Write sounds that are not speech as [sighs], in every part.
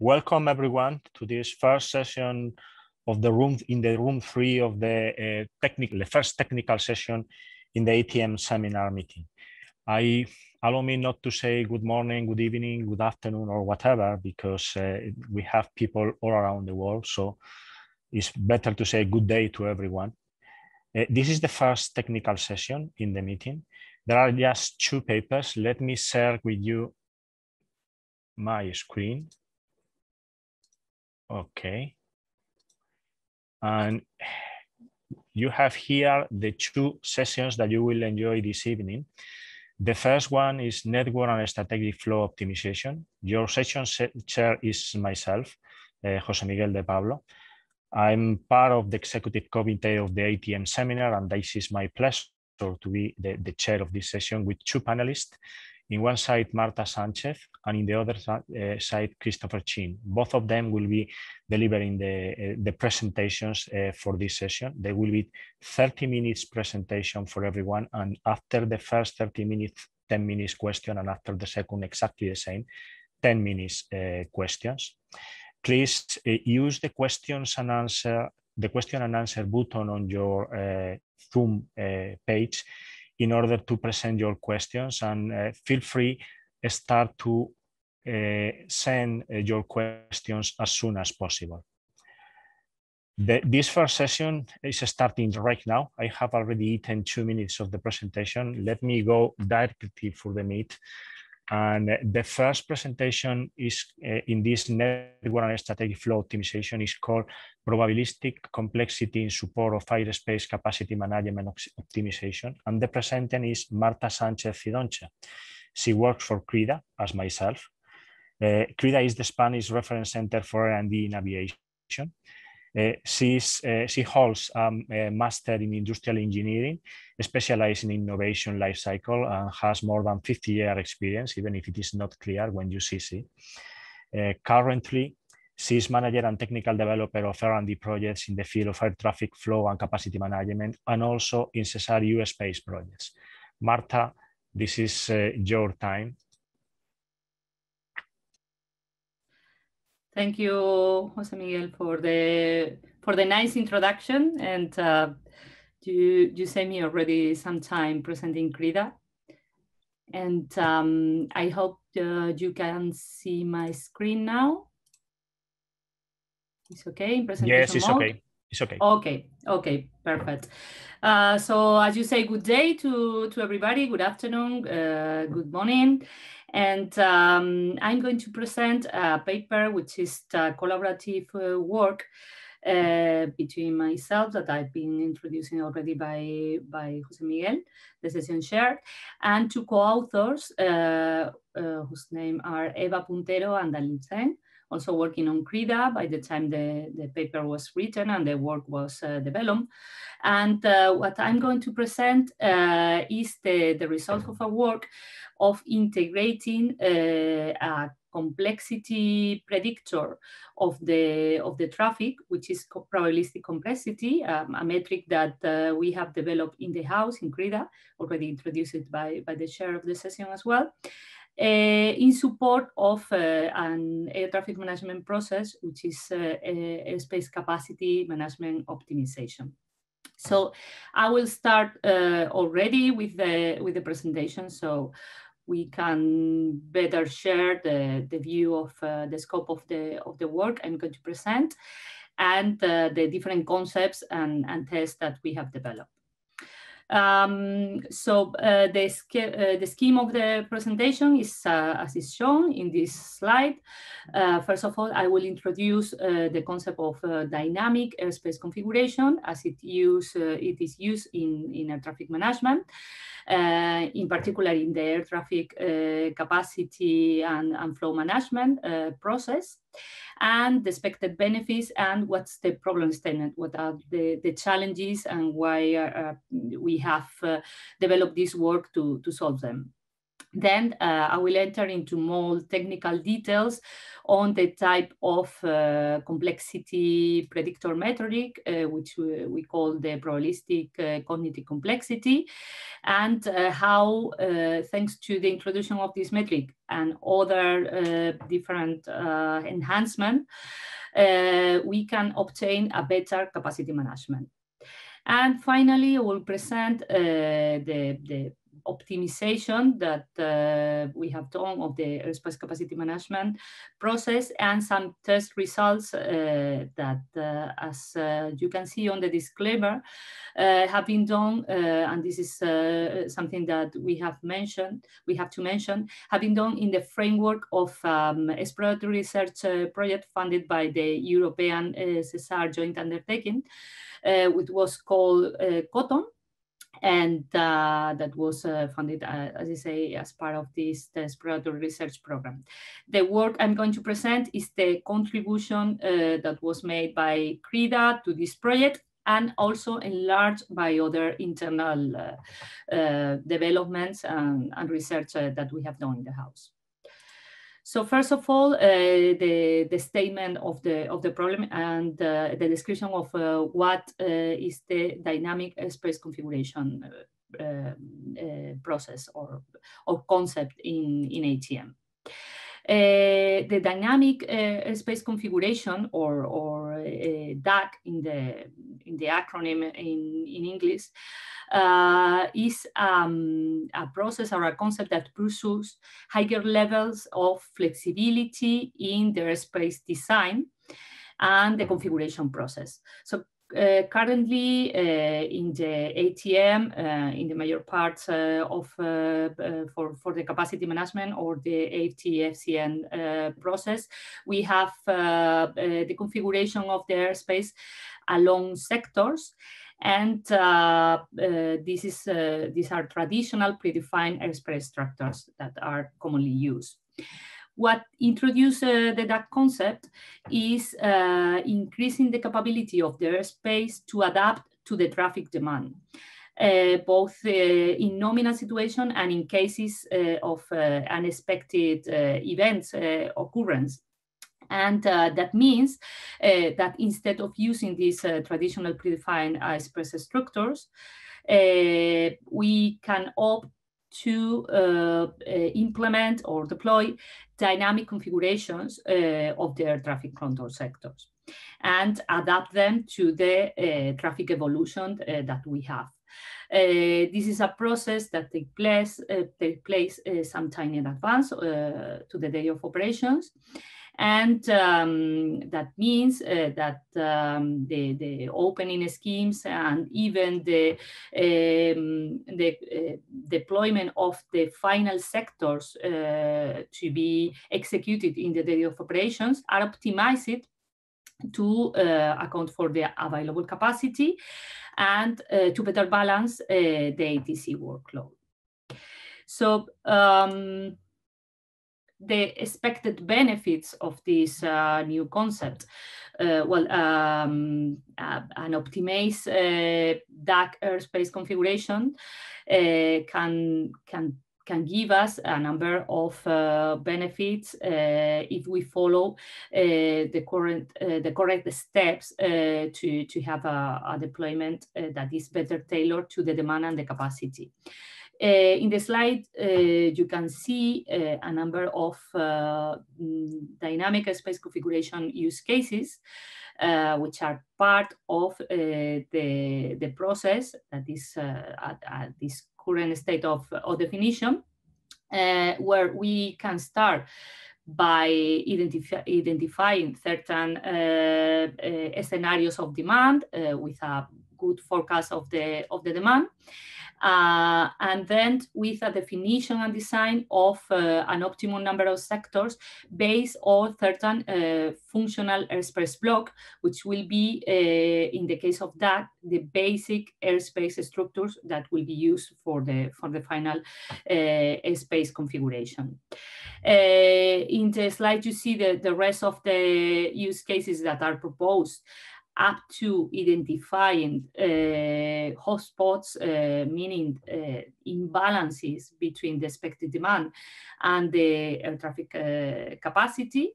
welcome everyone to this first session of the room in the room three of the uh, technical, the first technical session in the ATM seminar meeting. I allow me not to say good morning, good evening, good afternoon, or whatever, because uh, we have people all around the world. So it's better to say good day to everyone. Uh, this is the first technical session in the meeting. There are just two papers. Let me share with you my screen. Okay. And you have here the two sessions that you will enjoy this evening. The first one is network and strategic flow optimization. Your session chair is myself, uh, Jose Miguel de Pablo. I'm part of the executive committee of the ATM seminar, and this is my pleasure to be the, the chair of this session with two panelists. In one side, Marta Sanchez, and in the other uh, side, Christopher Chin. Both of them will be delivering the, uh, the presentations uh, for this session. There will be 30 minutes presentation for everyone. And after the first 30 minutes, 10 minutes question, and after the second, exactly the same, 10 minutes questions. Please use the questions and answer the question and answer button on your Zoom page in order to present your questions and uh, feel free start to uh, send uh, your questions as soon as possible. The, this first session is starting right now. I have already eaten two minutes of the presentation. Let me go directly for the meat. And the first presentation is uh, in this network and strategic flow optimization is called probabilistic complexity in support of airspace capacity management optimization. And the presenter is Marta Sanchez Cidoncha. She works for CRIDA as myself. Uh, CRIDA is the Spanish reference center for R&D in aviation. Uh, she's, uh, she holds um, a master in industrial engineering, specialized in innovation life cycle, and has more than 50 year experience, even if it is not clear when you see she. Uh, currently, she is manager and technical developer of R&D projects in the field of air traffic flow and capacity management, and also in SESAR US-based projects. Marta, this is uh, your time. Thank you, Jose Miguel, for the for the nice introduction. And uh, you you saved me already some time presenting CRIDA. And um, I hope uh, you can see my screen now. It's okay. Presentation yes, it's mode? okay. It's okay. Okay. Okay. Perfect. Uh, so as you say, good day to to everybody. Good afternoon. Uh, good morning. And um, I'm going to present a paper which is collaborative uh, work uh, between myself that I've been introducing already by, by Jose Miguel, the session shared, and two co-authors uh, uh, whose name are Eva Puntero and Dalin Zheng, also working on CRIDA by the time the, the paper was written and the work was uh, developed. And uh, what I'm going to present is the, the result of our work of integrating uh, a complexity predictor of the of the traffic, which is probabilistic complexity, um, a metric that uh, we have developed in the house in CRIDA, already introduced by, by the chair of the session as well, uh, in support of uh, an air traffic management process, which is uh, airspace capacity management optimization. So I will start uh, already with the with the presentation. So we can better share the, the view of uh, the scope of the, of the work I'm going to present and uh, the different concepts and, and tests that we have developed. Um, so uh, the, uh, the scheme of the presentation is uh, as is shown in this slide. Uh, first of all, I will introduce uh, the concept of uh, dynamic airspace configuration as it, use, it is used in, in air traffic management. Uh, in particular in the air traffic capacity and, and, flow management process, and the expected benefits and what's the problem statement, what are the, the challenges and why we have uh, developed this work to, to solve them. Then uh, I will enter into more technical details on the type of uh, complexity predictor metric, uh, which we, we, call the probabilistic uh, cognitive complexity, and uh, how, uh, thanks to the introduction of this metric and other different enhancement, we can obtain a better capacity management. And finally, I will present the, the optimization that uh, we have done of the airspace capacity management process and some test results uh, that, uh, as uh, you can see on the disclaimer, uh, have been done, uh, and this is something that we have mentioned, we have to mention, have been done in the framework of um, exploratory research project funded by the European SESAR joint undertaking, which was called COTTON, and uh, that was uh, funded, uh, as I say, as part of this exploratory research program. The work I'm going to present is the contribution uh, that was made by CRIDA to this project and also enlarged by other internal uh, uh, developments and, and research that we have done in the house. So first of all, uh, the, the statement of the, of the problem and uh, the description of uh, what is the dynamic space configuration uh, process or, or concept in, in ATM. The dynamic space configuration or, or DAC in the, in the acronym in, in English uh, is um, a process or a concept that pursues higher levels of flexibility in the space design and the configuration process. So currently uh, in the ATM, uh, in the major parts uh, of uh, uh, for, for the capacity management or the ATFCM process, we have the configuration of the airspace along sectors and uh, uh, this is, uh, these are traditional predefined airspace structures that are commonly used. What introduced the DAC concept is increasing the capability of the airspace to adapt to the traffic demand. Uh, both uh, in nominal situation and in cases uh, of unexpected events occurrence. And uh, that means uh, that instead of using these uh, traditional predefined airspace structures, uh, we can opt to uh, uh, implement or deploy dynamic configurations of their traffic control sectors and adapt them to the traffic evolution that we have. Uh, this is a process that takes place, uh, take place uh, sometime in advance to the day of operations. And um, that means uh, that um, the, the opening schemes and even the, um, the uh, deployment of the final sectors uh, to be executed in the day of operations are optimized to uh, account for the available capacity and uh, to better balance uh, the ATC workload. So um, the expected benefits of this uh, new concept? Uh, well, um, uh, an optimized uh, DAC airspace configuration uh, can can can give us a number of uh, benefits if we follow the current the correct steps to to have a, a deployment that is better tailored to the demand and the capacity. Uh, in the slide, uh, you can see uh, a number of dynamic space configuration use cases, which are part of the, the process that is at, at, this current state of, of definition, where we can start by identify, identifying certain uh, uh, scenarios of demand uh, with a good forecast of the of the demand uh, and then with a definition and design of uh, an optimum number of sectors based on certain uh, functional airspace block, which will be, uh, in the case of that, the basic airspace structures that will be used for the, for the final uh, airspace configuration. Uh, in the slide, you see the, the rest of the use cases that are proposed up to identifying uh, hotspots, uh, meaning uh, imbalances between the expected demand and the air traffic uh, capacity.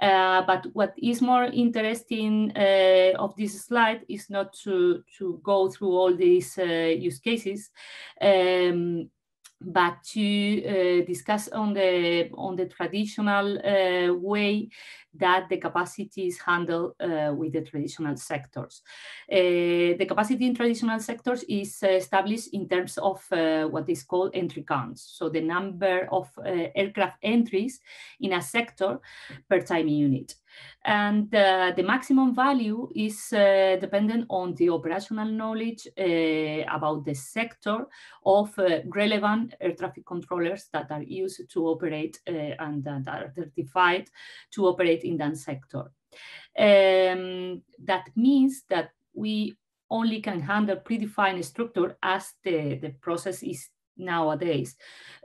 Uh, but what is more interesting uh, of this slide is not to, to go through all these use cases, um, but to uh, discuss on the on the traditional uh, way that the capacity is handled uh, with the traditional sectors. Uh, the capacity in traditional sectors is established in terms of uh, what is called entry counts, so the number of uh, aircraft entries in a sector per time unit. And uh, the maximum value is uh, dependent on the operational knowledge uh, about the sector of uh, relevant air traffic controllers that are used to operate uh, and that are certified to operate in that sector. Um, that means that we only can handle predefined structure as the, the process is nowadays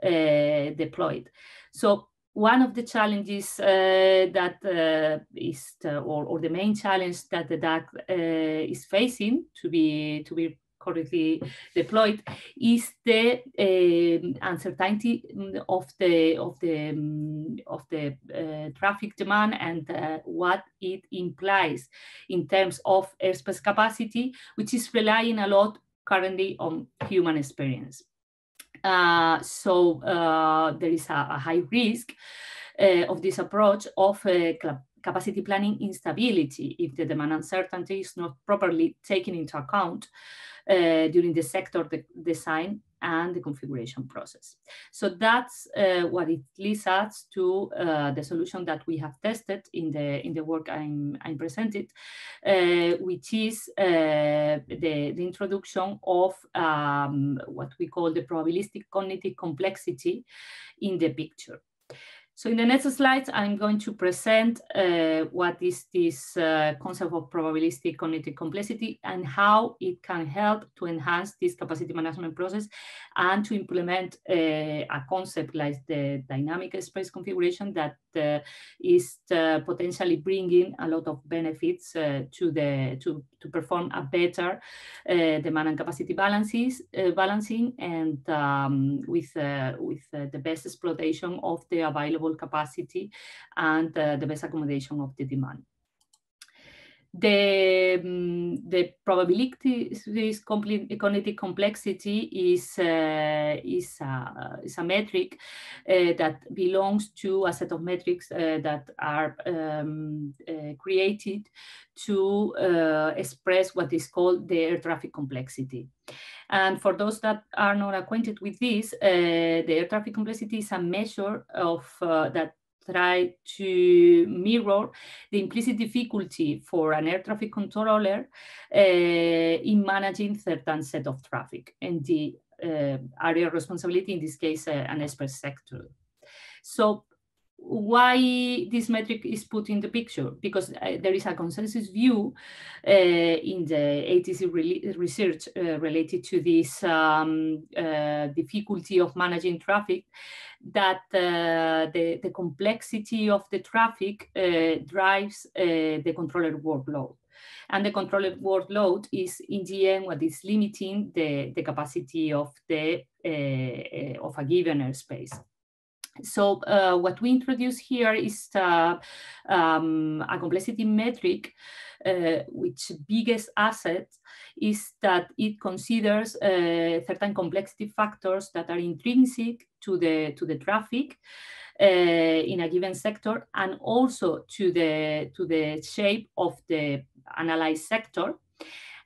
uh, deployed. So one of the challenges uh, that uh, is or, or, the main challenge that the DAC uh, is facing to be to be correctly deployed is the um, uncertainty of the of the um, of the uh, traffic demand and uh, what it implies in terms of airspace capacity, which is relying a lot currently on human experience. Uh, so uh, there is a, a high risk uh, of this approach of capacity planning instability if the demand uncertainty is not properly taken into account uh, during the sector de design and the configuration process. So that's uh, what it leads us to uh, the solution that we have tested in the in the work I'm, I'm presented, uh, which is uh, the, the introduction of um, what we call the probabilistic cognitive complexity in the picture. So in the next slides, I'm going to present uh, what is this uh, concept of probabilistic cognitive complexity and how it can help to enhance this capacity management process and to implement uh, a concept like the dynamic space configuration that is uh, potentially bringing a lot of benefits uh, to the to, to perform a better demand and capacity balances balancing and um, with with the best exploitation of the available capacity and uh, the best accommodation of the demand. The, um, the probability this cognitive complexity is, uh, is, a, is a metric uh, that belongs to a set of metrics uh, that are um, uh, created to uh, express what is called the air traffic complexity. And for those that are not acquainted with this, uh, the air traffic complexity is a measure of that try to mirror the implicit difficulty for an air traffic controller uh, in managing certain set of traffic and the uh, area of responsibility, in this case, uh, an airspace sector. So why this metric is put in the picture because uh, there is a consensus view uh, in the ATC re research uh, related to this um, uh, difficulty of managing traffic that uh, the, the complexity of the traffic uh, drives the controller workload and the controller workload is in the end what is limiting the, the capacity of the of a given airspace. So uh, what we introduce here is uh, um, a complexity metric, uh, which biggest asset is that it considers uh, certain complexity factors that are intrinsic to the to the traffic uh, in a given sector and also to the to the shape of the analyzed sector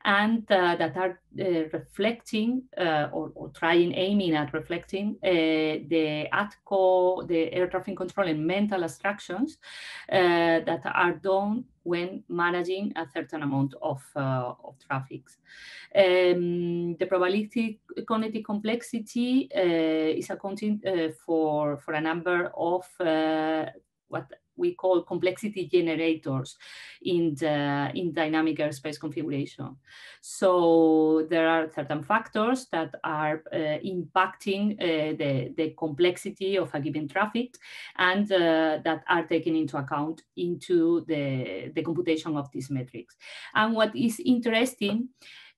and uh, that are uh, reflecting uh, or, or, trying, aiming at reflecting uh, the ATCO, the air traffic control and mental abstractions uh, that are done when managing a certain amount of, uh, of traffic. Um, the probability cognitive complexity is accounting for, for a number of what we call complexity generators in the in dynamic airspace configuration. So there are certain factors that are uh, impacting uh, the, the complexity of a given traffic and uh, that are taken into account into the, the computation of these metrics. And what is interesting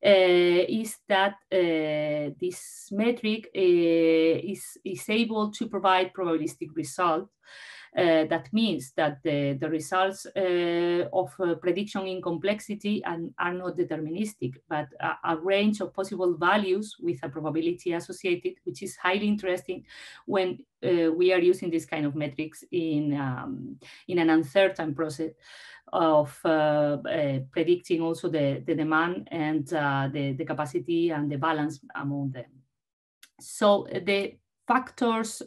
uh, is that uh, this metric uh, is, is able to provide probabilistic results that means that the, the results uh, of uh, prediction in complexity and are not deterministic, but a, a, range of possible values with a probability associated, which is highly interesting when uh, we are using this kind of metrics in, um, in an uncertain process of uh, uh, predicting also the, the demand and the, the capacity and the balance among them. So the factors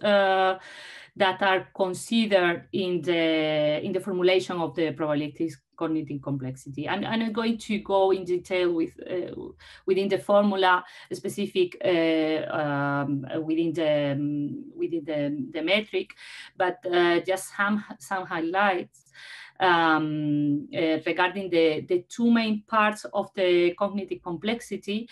that are considered in the in the formulation of the probabilities cognitive complexity. And, and, I'm going to go in detail with uh, within the formula specific uh, um, within the um, within the, the metric, but uh, just some some highlights um, uh, regarding the, the two main parts of the cognitive complexity.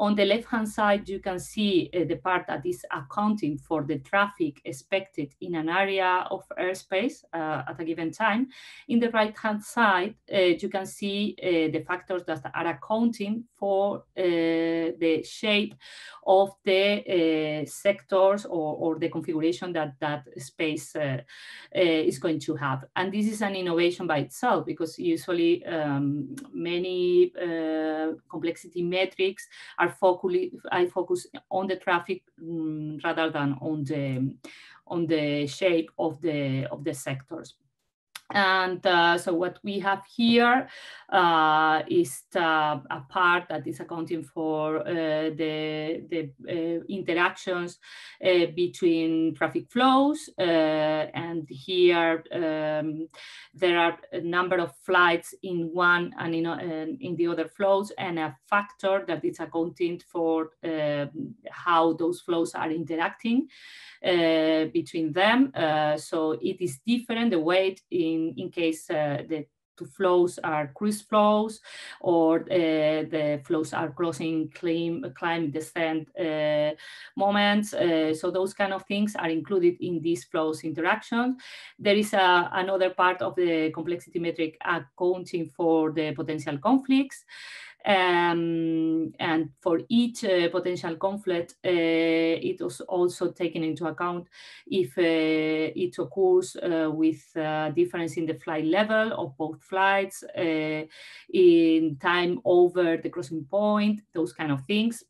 On the left-hand side, you can see uh, the part that is accounting for the traffic expected in an area of airspace uh, at a given time. In the right-hand side, uh, you can see uh, the factors that are accounting for uh, the shape of the sectors or, or, the configuration that that space is going to have. And this is an innovation by itself because usually um, many complexity metrics are are I focus on the traffic um, rather than on the on the shape of the of the sectors. And uh, so what we have here uh, is uh, a part that is accounting for uh, the, the uh, interactions uh, between traffic flows. and here um, there are a number of flights in one and in, in the other flows and a factor that is accounting for um, how those flows are interacting. Between them. So it is different, the weight in, in case uh, the two flows are cruise flows or uh, the flows are crossing climb, climb descent uh, moments. Uh, so those kind of things are included in these flows interactions. There is a, another part of the complexity metric accounting for the potential conflicts. Um, and for each uh, potential conflict, uh, it was also taken into account if uh, it occurs uh, with difference in the flight level of both flights, uh, in time over the crossing point, those kind of things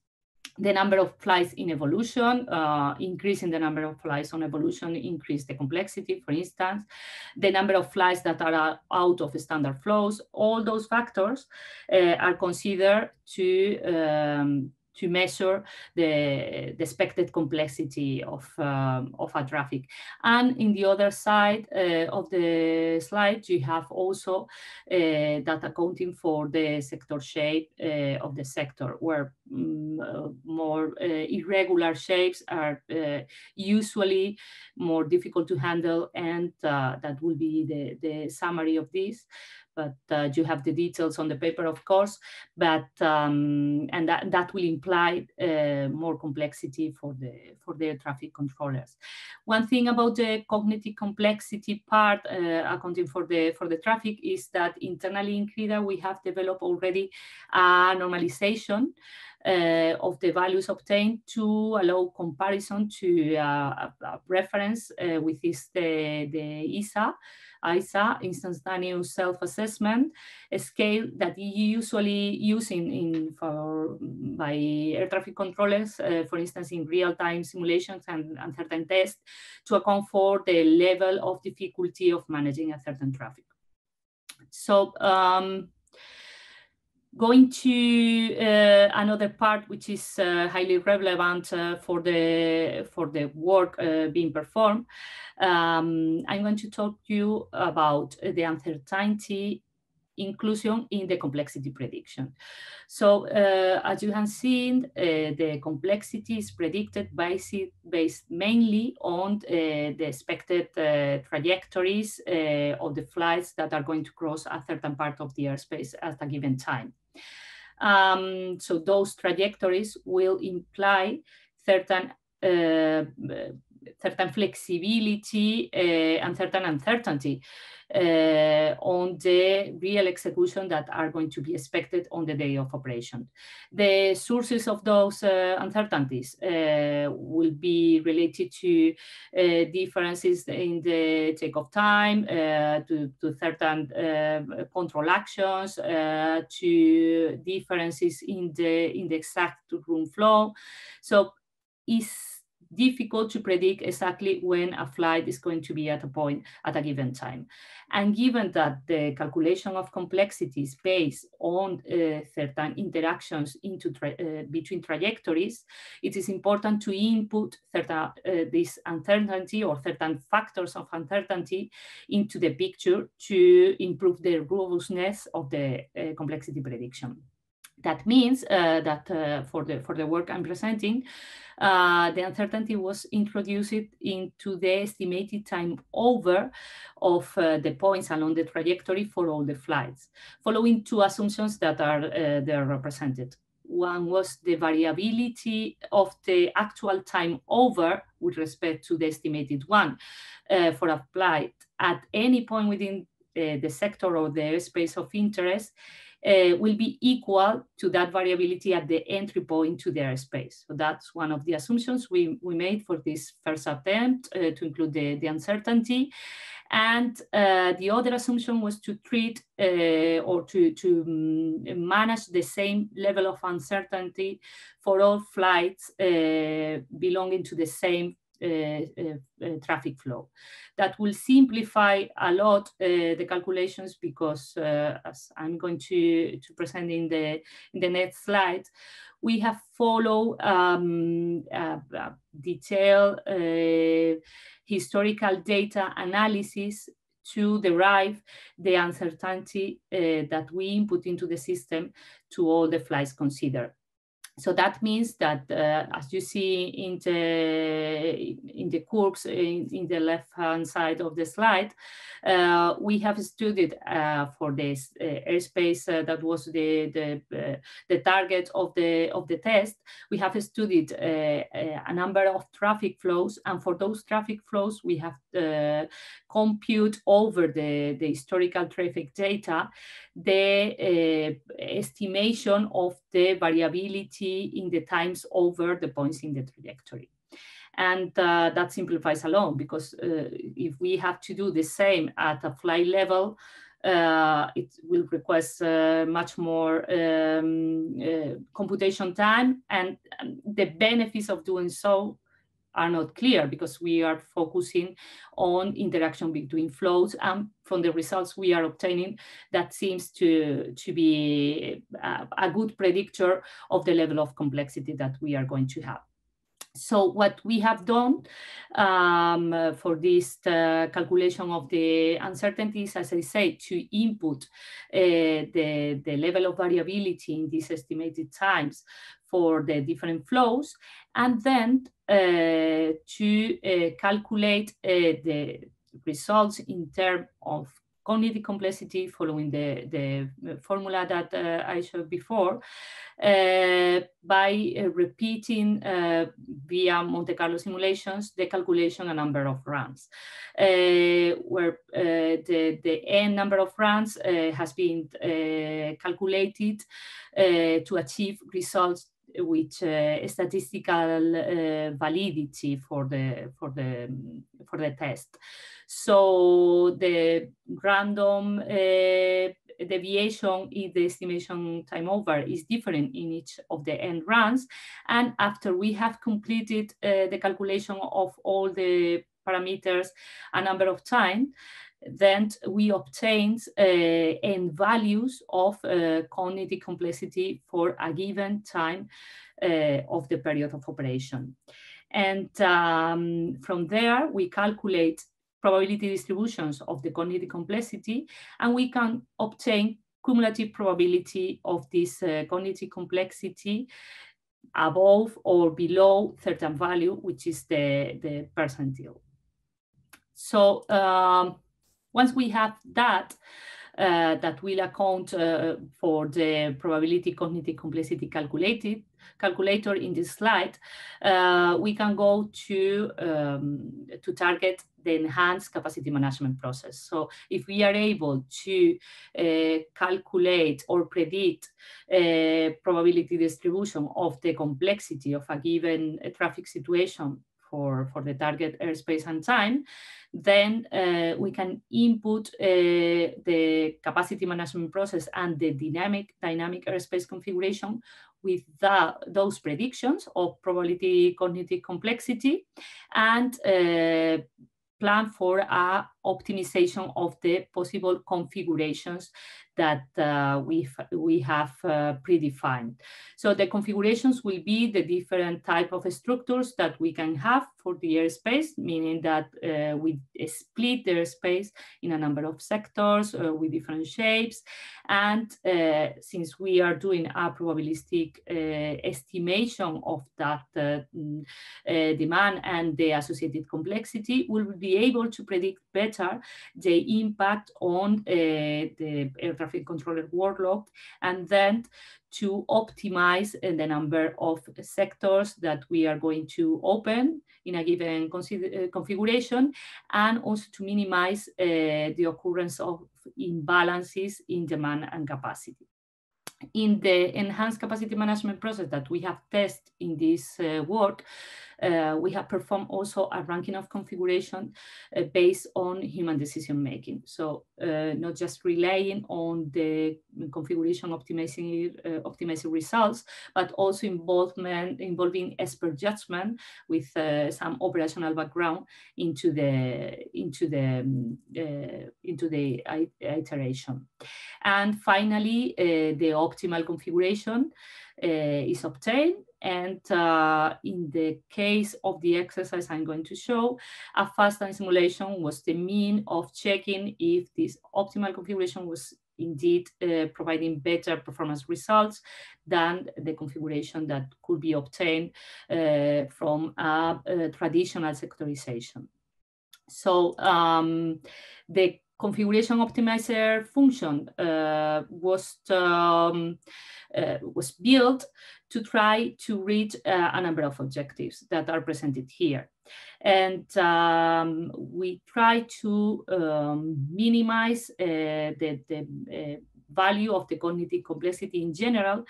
the number of flights in evolution, uh, increasing the number of flights on evolution, increase the complexity, for instance, the number of flights that are out of standard flows, all those factors uh, are considered to um, to measure the, the expected complexity of, um, of a traffic. And in the other side uh, of the slide, you have also uh, that accounting for the sector shape uh, of the sector, where um, more uh, irregular shapes are uh, usually more difficult to handle, and that will be the, the summary of this but uh, you have the details on the paper, of course, but um, and that, that will imply uh, more complexity for the for the traffic controllers. One thing about the cognitive complexity part uh, accounting for the for the traffic is that internally in CRIDA we have developed already a normalization uh, of the values obtained to allow comparison to uh, a, a reference, uh, which is the, the ISA, ISA, instantaneous self-assessment, a scale that you usually use in, in for by air traffic controllers, uh, for instance, in real-time simulations and, and certain tests to account for the level of difficulty of managing a certain traffic. So um, going to uh, another part which is uh, highly relevant uh, for the for the work uh, being performed um, i'm going to talk to you about the uncertainty inclusion in the complexity prediction. So uh, as you have seen, uh, the complexity is predicted based, based mainly on uh, the expected uh, trajectories uh, of the flights that are going to cross a certain part of the airspace at a given time. Um, so those trajectories will imply certain uh, certain flexibility uh, and certain uncertainty uh, on the real execution that are going to be expected on the day of operation. The sources of those uh, uncertainties will be related to differences in the takeoff time, to, to, certain control actions, to differences in the in the exact room flow. So is difficult to predict exactly when a flight is going to be at a point at a given time. And given that the calculation of complexity is based on uh, certain interactions into tra uh, between trajectories, it is important to input certain, uh, this uncertainty or certain factors of uncertainty into the picture to improve the robustness of the uh, complexity prediction. That means uh, that uh, for the for the work I'm presenting, uh, the uncertainty was introduced into the estimated time over of uh, the points along the trajectory for all the flights, following two assumptions that are uh, there represented. One was the variability of the actual time over with respect to the estimated one uh, for a flight at any point within the sector or the airspace of interest uh, will be equal to that variability at the entry point to their space. So that's one of the assumptions we, we made for this first attempt uh, to include the, the uncertainty. And uh, the other assumption was to treat uh, or to, to um, manage the same level of uncertainty for all flights uh, belonging to the same Uh, uh, uh, traffic flow. That will simplify a lot the calculations because as I'm going to, to present in the, in the next slide, we have followed um, detailed historical data analysis to derive the uncertainty uh, that we input into the system to all the flights considered. So that means that, uh, as you see in the, in the curves in, in the left-hand side of the slide, uh, we have studied uh, for this uh, airspace uh, that was the, the, uh, the target of the, of the test. We have studied a number of traffic flows, and for those traffic flows, we have compute over the, the historical traffic data the estimation of the variability in the times over the points in the trajectory. And uh, that simplifies a lot because uh, if we have to do the same at a flight level, uh, it will request uh, much more um, uh, computation time and, and the benefits of doing so are not clear because we are focusing on interaction between flows and from the results we are obtaining that seems to, to be a, a good predictor of the level of complexity that we are going to have. So what we have done um, for this uh, calculation of the uncertainties, as I say, to input uh, the, the level of variability in these estimated times for the different flows, and then uh, to uh, calculate uh, the results in terms of cognitive complexity following the, the uh, formula that uh, I showed before uh, by uh, repeating uh, via Monte Carlo simulations the calculation a number of runs, uh, where the, the n number of runs has been calculated to achieve results with uh, statistical uh, validity for the for the for the test. So the random uh, deviation in the estimation time over is different in each of the end runs. And after we have completed uh, the calculation of all the parameters a number of times, then we obtained uh, n values of uh, cognitive complexity for a given time uh, of the period of operation. And um, from there, we calculate probability distributions of the cognitive complexity, and we can obtain cumulative probability of this uh, cognitive complexity above or below certain value, which is the, the percentile. So um, once we have that, uh, that will account uh, for the probability cognitive complexity calculated calculator in this slide, uh, we can go to, um, to target the enhanced capacity management process. So if we are able to uh, calculate or predict uh, probability distribution of the complexity of a given uh, traffic situation for, for the target airspace and time, then uh, we can input uh, the capacity management process and the dynamic, dynamic airspace configuration with the, those predictions of probability cognitive complexity and uh, plan for a optimization of the possible configurations that uh, we we have uh, predefined. So the configurations will be the different type of structures that we can have for the airspace, meaning that uh, we split the airspace in a number of sectors uh, with different shapes. And uh, since we are doing a probabilistic uh, estimation of that mm, demand and the associated complexity, we'll be able to predict better the impact on the air traffic controller workload, and then to optimize the number of sectors that we are going to open in a given uh, configuration, and also to minimize uh, the occurrence of imbalances in demand and capacity. In the enhanced capacity management process that we have tested in this uh, work, uh, we have performed also a ranking of configuration uh, based on human decision making. So uh, not just relying on the configuration optimizing, uh, optimizing results, but also involvement, involving expert judgment with uh, some operational background into the, into the, um, into the iteration. And finally, the optimal configuration is obtained and uh, in the case of the exercise I'm going to show, a fast time simulation was the mean of checking if this optimal configuration was indeed uh, providing better performance results than the configuration that could be obtained uh, from a, a, traditional sectorization. So um, the configuration optimizer function uh, was um, uh, was built to try to reach uh, a number of objectives that are presented here. And um, we try to um, minimize uh, the, the uh, value of the cognitive complexity in general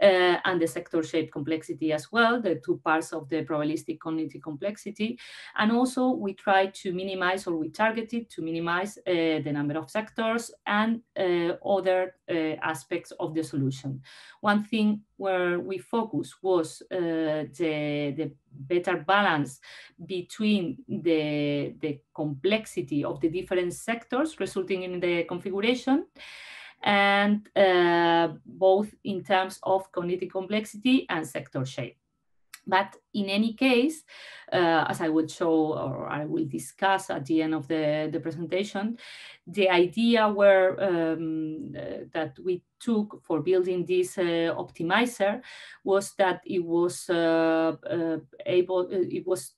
uh, and the sector shape complexity as well, the two parts of the probabilistic cognitive complexity. And also we try to minimize or we targeted to minimize uh, the number of sectors and uh, other uh, aspects of the solution. One thing where we focus was uh, the, the better balance between the, the complexity of the different sectors resulting in the configuration and uh, both in terms of cognitive complexity and sector shape. But in any case, uh, as I will show or I will discuss at the end of the, the presentation, the idea where um, uh, that we took for building this uh, optimizer was that it was uh, uh, able, it was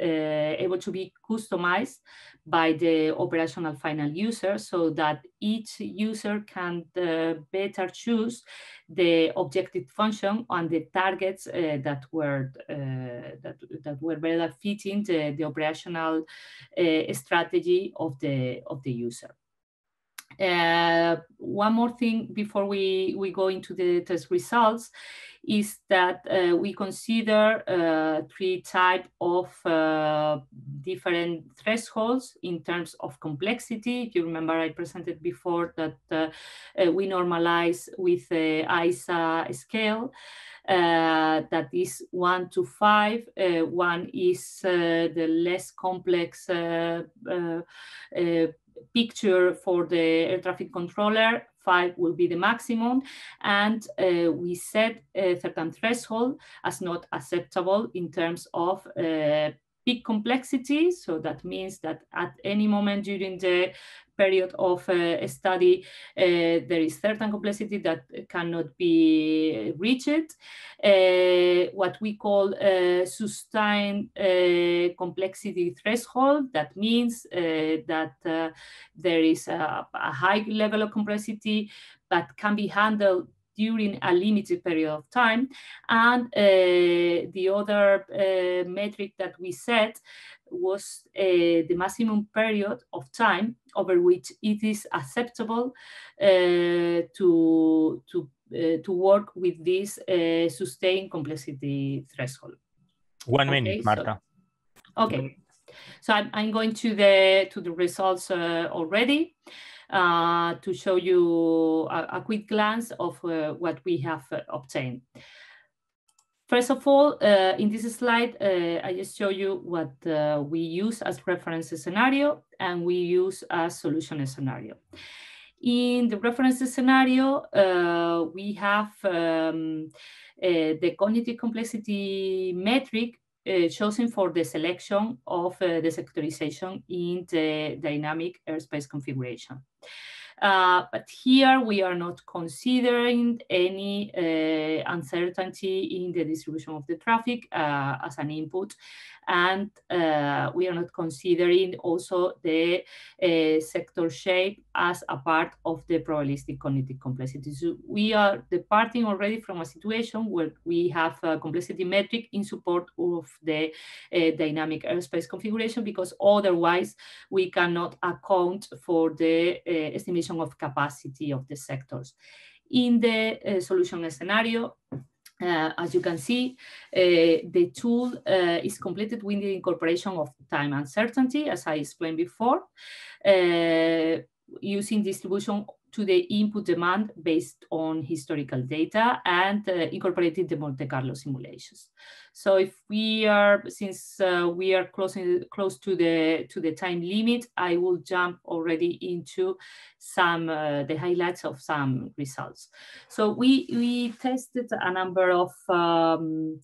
able to be customized by the operational final user so that each user can uh, better choose the objective function and the targets uh, that were uh, that, that were better fitting the, the operational uh, strategy of the of the user. Uh, one more thing before we, we go into the test results is that uh, we consider uh, three type of uh, different thresholds in terms of complexity. If you remember, I presented before that uh, uh, we normalize with the ISA scale. Uh, that is one to five. Uh, one is uh, the less complex picture for the air traffic controller, five will be the maximum. And uh, we set a certain threshold as not acceptable in terms of uh, peak complexity. So that means that at any moment during the period of a study, uh, there is certain complexity that cannot be reached. Uh, what we call a sustained uh, complexity threshold. That means that there is a, a high level of complexity, but can be handled during a limited period of time. And uh, the other uh, metric that we set was uh, the maximum period of time over which it is acceptable uh, to, to, uh, to work with this uh, sustained complexity threshold. One okay, minute, Marta. So, okay. So I'm, I'm, going to the to the results already. Uh, to show you a, a, quick glance of uh, what we have uh, obtained. First of all, uh, in this slide, uh, I just show you what we use as reference scenario and we use as solution scenario. In the reference scenario, we have um, the cognitive complexity metric uh, chosen for the selection of uh, the sectorization in the dynamic airspace configuration. Uh, but here we are not considering any uh, uncertainty in the distribution of the traffic uh, as an input and uh, we are not considering also the uh, sector shape as a part of the probabilistic cognitive complexity. So we are departing already from a situation where we have a complexity metric in support of the dynamic airspace configuration because otherwise we cannot account for the uh, of capacity of the sectors. In the uh, solution scenario, uh, as you can see, uh, the tool uh, is completed with the incorporation of time uncertainty, as I explained before, using distribution to the input demand based on historical data and uh, incorporating the Monte Carlo simulations. So if we are, since uh, we are closing, close to the to the time limit, I will jump already into some uh, the highlights of some results. So we we tested a number of um,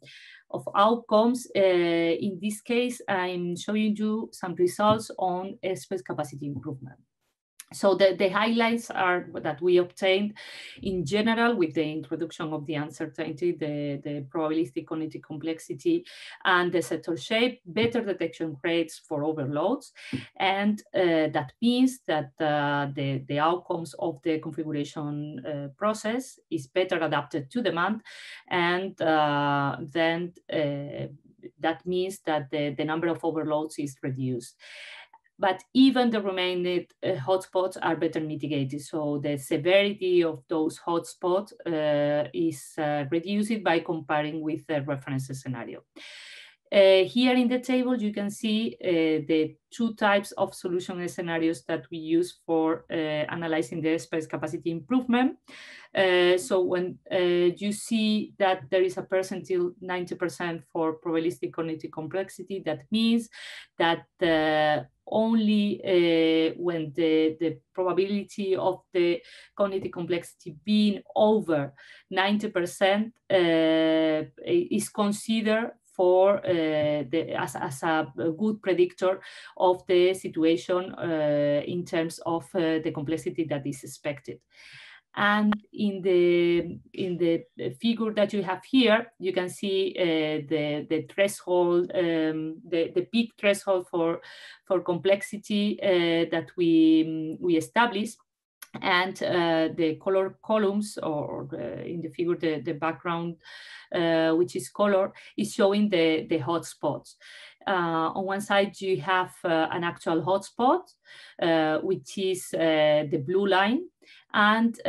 of outcomes. Uh, in this case, I'm showing you some results on airspace capacity improvement. So the, the highlights are that we obtained in general with the introduction of the uncertainty, the, the probabilistic cognitive complexity, and the sector shape, better detection rates for overloads. And uh, that means that uh, the, the outcomes of the configuration uh, process is better adapted to demand. And uh, then uh, that means that the, the number of overloads is reduced but even the remaining uh, hotspots are better mitigated. So the severity of those hotspots uh, is uh, reduced by comparing with the reference scenario. Uh, here in the table, you can see uh, the two types of solution scenarios that we use for uh, analyzing the space capacity improvement. Uh, so when uh, you see that there is a percentile 90% for probabilistic cognitive complexity, that means that uh, only when the, the probability of the cognitive complexity being over 90% is considered for uh, the, as, as a good predictor of the situation uh, in terms of uh, the complexity that is expected. And in the in the figure that you have here, you can see uh, the the threshold, um, the the peak threshold for for complexity uh, that we we established and uh, the color columns or in the figure the, the background uh, which is color is showing the the hotspots. Uh, on one side you have uh, an actual hotspot uh, which is uh, the blue line and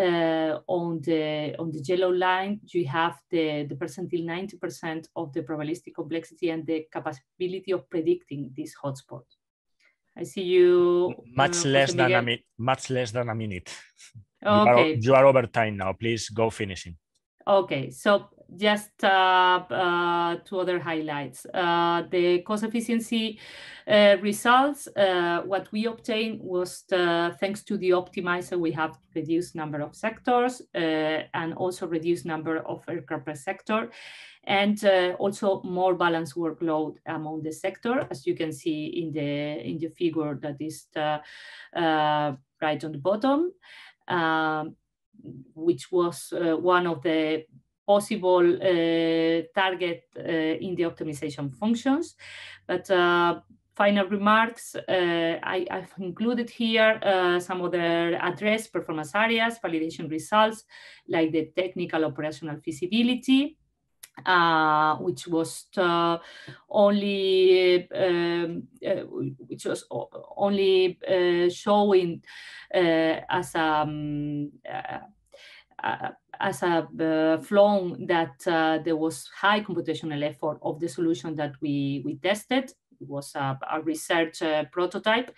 on the on the yellow line you have the the percentile 90% of the probabilistic complexity and the capability of predicting this hotspot I see you. Much uh, less than a minute. Much less than a minute. Okay. You are, you are over time now. Please go finishing. Okay, so just uh, uh, two other highlights. Uh, the cost efficiency uh, results, uh, what we obtained was the, thanks to the optimizer, we have reduced number of sectors and also reduced number of aircraft per sector and uh, also more balanced workload among the sector, as you can see in the in the figure that is the, uh, right on the bottom, um, which was uh, one of the possible uh, target uh, in the optimization functions. But uh, final remarks, I, have included here some other address performance areas, validation results, like the technical operational feasibility, uh, which was uh, only um, uh, which was only uh, showing uh, as a um, uh, as a flow that there was high computational effort of the solution that we we tested. It was a, a research prototype.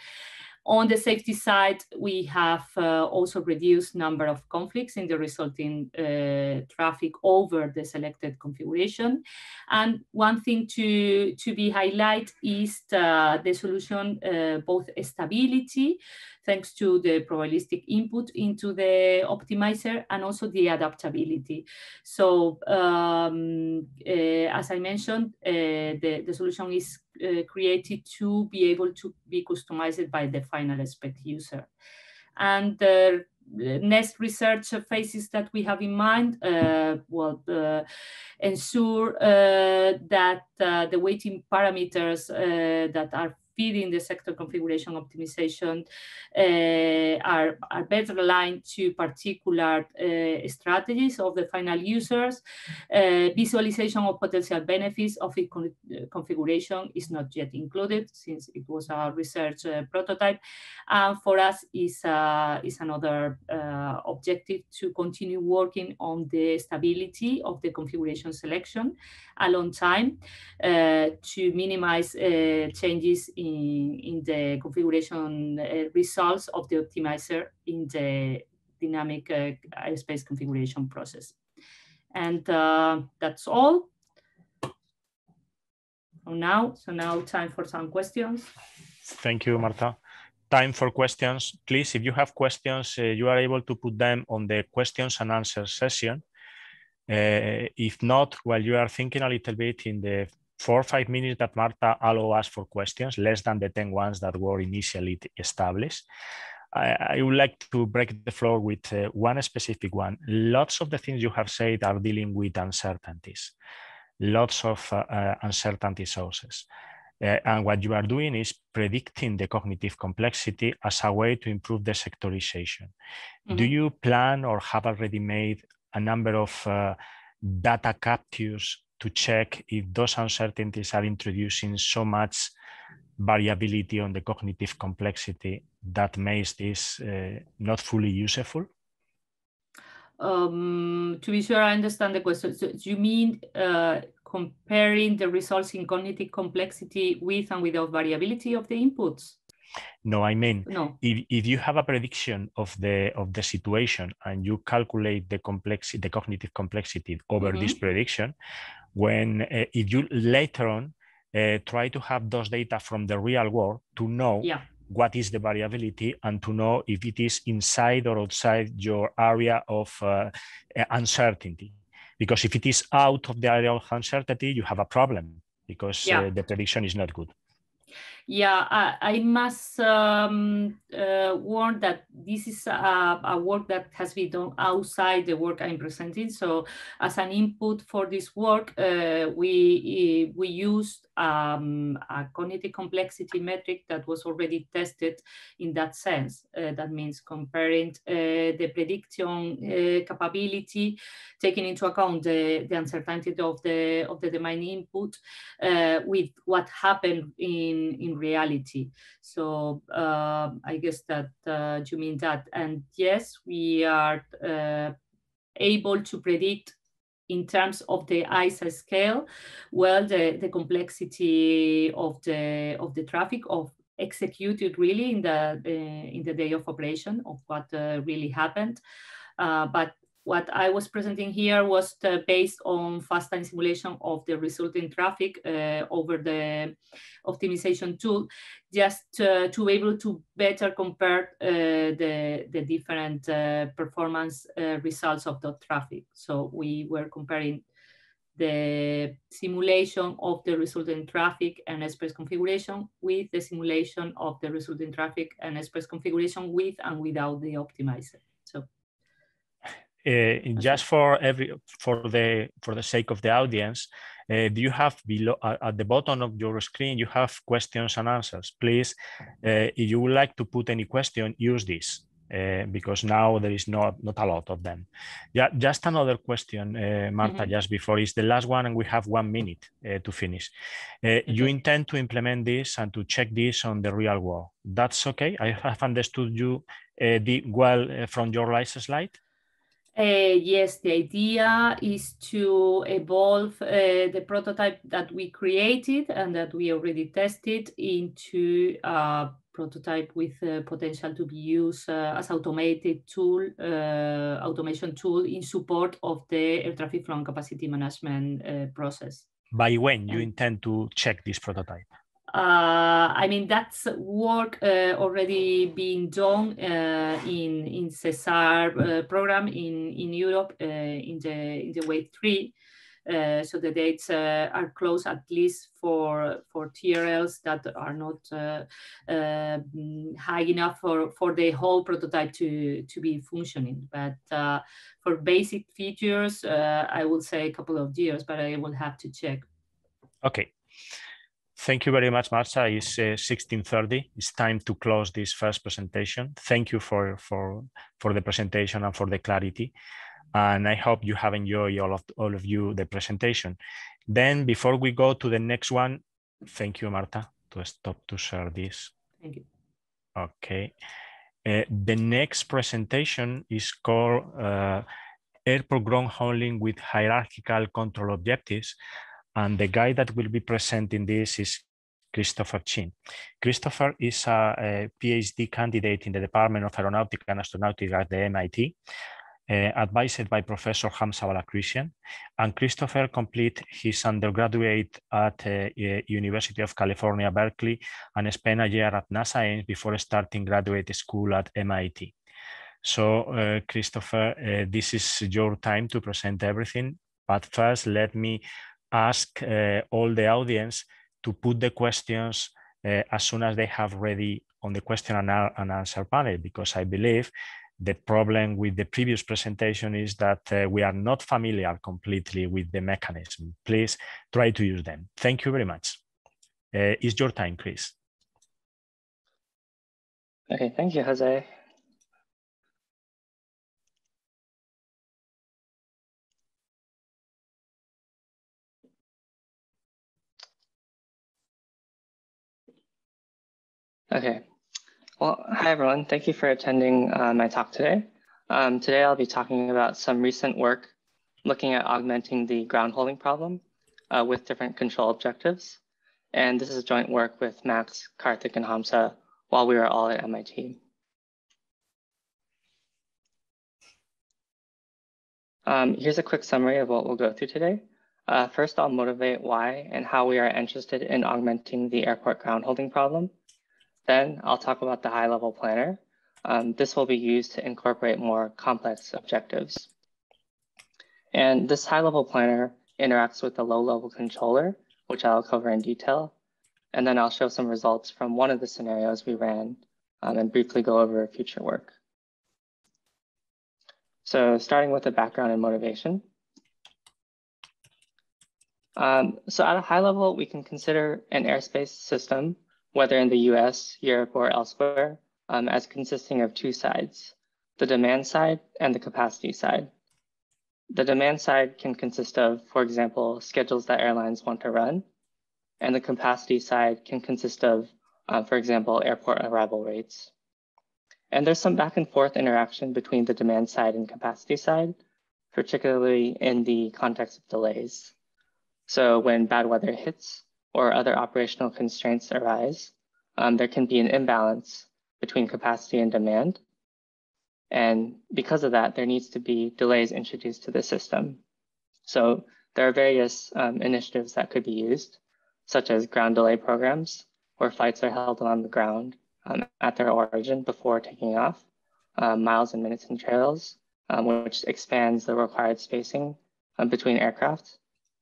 On the safety side, we have uh, also reduced number of conflicts in the resulting uh, traffic over the selected configuration. And one thing to, to be highlight is the, the solution, uh, both stability, thanks to the probabilistic input into the optimizer and also the adaptability. So um, uh, as I mentioned, uh, the, the solution is uh, created to be able to be customized by the final spec user. And the next research phases that we have in mind uh, will uh, ensure uh, that uh, the weighting parameters that are feeding the sector configuration optimization uh, are, are better aligned to particular uh, strategies of the final users. Uh, visualization of potential benefits of its con configuration is not yet included since it was a research prototype. And for us is, is another objective to continue working on the stability of the configuration selection a long time uh, to minimize uh, changes in, in the configuration uh, results of the optimizer in the dynamic airspace configuration process. And that's all for now. So now time for some questions. Thank you, Marta time for questions. Please, if you have questions, uh, you are able to put them on the questions and answers session. Uh, if not, while you are thinking a little bit in the four or five minutes that Marta allow us for questions, less than the 10 ones that were initially established, I, I would like to break the floor with uh, one specific one. Lots of the things you have said are dealing with uncertainties, lots of uh, uh, uncertainty sources. Uh, and what you are doing is predicting the cognitive complexity as a way to improve the sectorization. Mm -hmm. Do you plan or have already made a number of uh, data captures to check if those uncertainties are introducing so much variability on the cognitive complexity that makes this uh, not fully useful? Um, to be sure, I understand the question. So you mean uh, comparing the results in cognitive complexity with and without variability of the inputs? No, I mean, no. if, if you have a prediction of the of the situation and you calculate the complexity, the cognitive complexity over mm-hmm. this prediction, when uh, if you later on uh, try to have those data from the real world to know yeah. what is the variability and to know if it is inside or outside your area of uh, uncertainty. Because if it is out of the area of uncertainty, you have a problem because yeah. Uh, the prediction is not good. Yeah, I, I must um, uh, warn that this is a, a, work that has been done outside the work I'm presenting. So as an input for this work, uh, we, we used um, a cognitive complexity metric that was already tested in that sense. Uh, that means comparing uh, the prediction uh, capability, taking into account the, the uncertainty of the, of the domain input uh, with what happened in, in reality. So uh, I guess that uh, you mean that. And yes, we are able to predict in terms of the ISA scale, well, the, the complexity of the of the traffic of executed really in the uh, in the day of operation of what uh, really happened. Uh, but what I was presenting here was based on fast time simulation of the resulting traffic uh, over the optimization tool, just to, to be able to better compare uh, the, the different uh, performance uh, results of the traffic. So we were comparing the simulation of the resulting traffic and express configuration with the simulation of the resulting traffic and express configuration with and without the optimizer. Uh, just for every for the for the sake of the audience, uh, do you have below uh, at the bottom of your screen you have questions and answers? Please, uh, if you would like to put any question, use this. Uh, because now there is not not a lot of them. Yeah, just another question, uh, Marta, mm -hmm. just before is the last one, and we have one minute uh, to finish. Okay. You intend to implement this and to check this on the real world. That's okay. I have understood you the, well from your last slide. Uh, yes, the idea is to evolve uh, the prototype that we created and that we already tested into a prototype with uh, potential to be used uh, as automated tool, uh, automation tool in support of the air traffic flow capacity management uh, process. By when you intend to check this prototype? Uh, I mean, that's work uh, already being done uh, in in SESAR uh, program in in Europe uh, in the in the wave three. Uh, so the dates are close at least for for TRLs that are not high enough for for the whole prototype to to be functioning. But for basic features, I will say a couple of years, but I will have to check. Okay, Thank you very much, Marta. It's uh, 16.30. It's time to close this first presentation. Thank you for, for, for the presentation and for the clarity. And I hope you have enjoyed all of, all of you the presentation. Then before we go to the next one, thank you, Marta, to stop to share this. Thank you. Okay. Uh, the next presentation is called uh, Airport Ground Handling with Hierarchical Control Objectives. And the guy that will be presenting this is Christopher Chin. Christopher is a, a, PhD candidate in the Department of Aeronautics and Astronautics at the MIT, uh, advised by Professor Hamsa Balakrishnan. And Christopher completed his undergraduate at uh, University of California, Berkeley, and spent a year at NASA before starting graduate school at MIT. So, uh, Christopher, uh, this is your time to present everything. But first, let me ask uh, all the audience to put the questions uh, as soon as they have ready on the question and, answer panel, because I believe the problem with the previous presentation is that uh, we are not familiar completely with the mechanism. Please try to use them. Thank you very much. Uh, it's your time, Chris. Okay, thank you, Jose. Okay. Well, hi everyone. Thank you for attending uh, my talk today. Um, today I'll be talking about some recent work looking at augmenting the ground holding problem uh, with different control objectives. And this is joint work with Max, Karthik, and Hamsa while we were all at MIT. Um, here's a quick summary of what we'll go through today. Uh, first, I'll motivate why and how we are interested in augmenting the airport ground holding problem. Then I'll talk about the high-level planner. Um, this will be used to incorporate more complex objectives. And this high-level planner interacts with the low-level controller, which I'll cover in detail. And then I'll show some results from one of the scenarios we ran um, and briefly go over future work. So starting with the background and motivation. Um, so at a high level, we can consider an airspace system whether in the US, Europe, or elsewhere, um, as consisting of two sides, the demand side and the capacity side. The demand side can consist of, for example, schedules that airlines want to run, and the capacity side can consist of, uh, for example, airport arrival rates. And there's some back and forth interaction between the demand side and capacity side, particularly in the context of delays. So when bad weather hits, or other operational constraints arise, um, there can be an imbalance between capacity and demand. And because of that, there needs to be delays introduced to the system. So there are various um, initiatives that could be used, such as ground delay programs, where flights are held on the ground um, at their origin before taking off, um, miles and minutes in trails, um, which expands the required spacing um, between aircraft,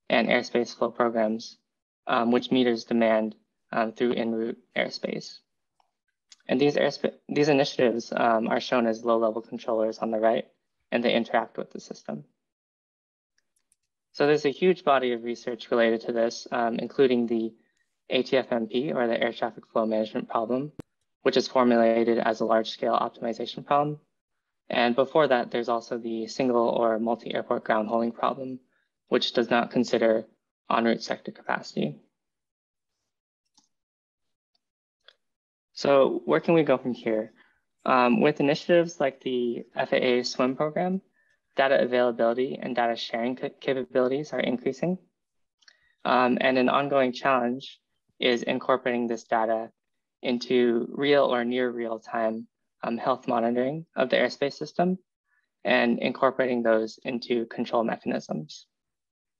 and airspace flow programs, um, which meters demand through en route airspace. And these, these initiatives um, are shown as low-level controllers on the right, and they interact with the system. So there's a huge body of research related to this, um, including the ATFMP, or the Air Traffic Flow Management Problem, which is formulated as a large-scale optimization problem. And before that, there's also the single or multi-airport ground holding problem, which does not consider en route sector capacity. So where can we go from here? Um, with initiatives like the FAA SWIM program, data availability and data sharing capabilities are increasing. Um, and an ongoing challenge is incorporating this data into real or near real time um, health monitoring of the airspace system and incorporating those into control mechanisms.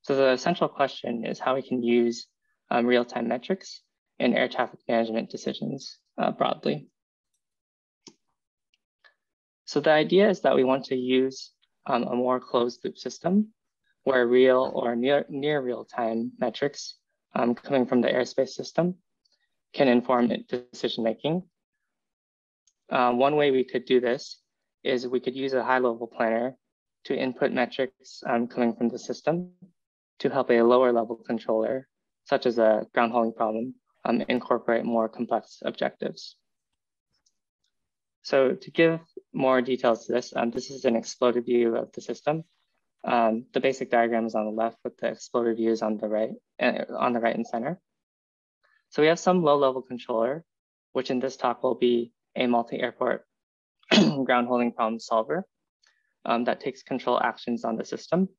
So the central question is how we can use um, real-time metrics in air traffic management decisions uh, broadly. So the idea is that we want to use um, a more closed loop system where real or near, near real time metrics um, coming from the airspace system can inform decision making. Uh, one way we could do this is we could use a high level planner to input metrics um, coming from the system to help a lower level controller, such as a ground holding problem, um, incorporate more complex objectives. So to give more details to this, um, this is an exploded view of the system. Um, the basic diagram is on the left with the exploded views on the right, uh, on the right and center. So we have some low-level controller, which in this talk will be a multi-airport [clears throat] ground holding problem solver um, that takes control actions on the system.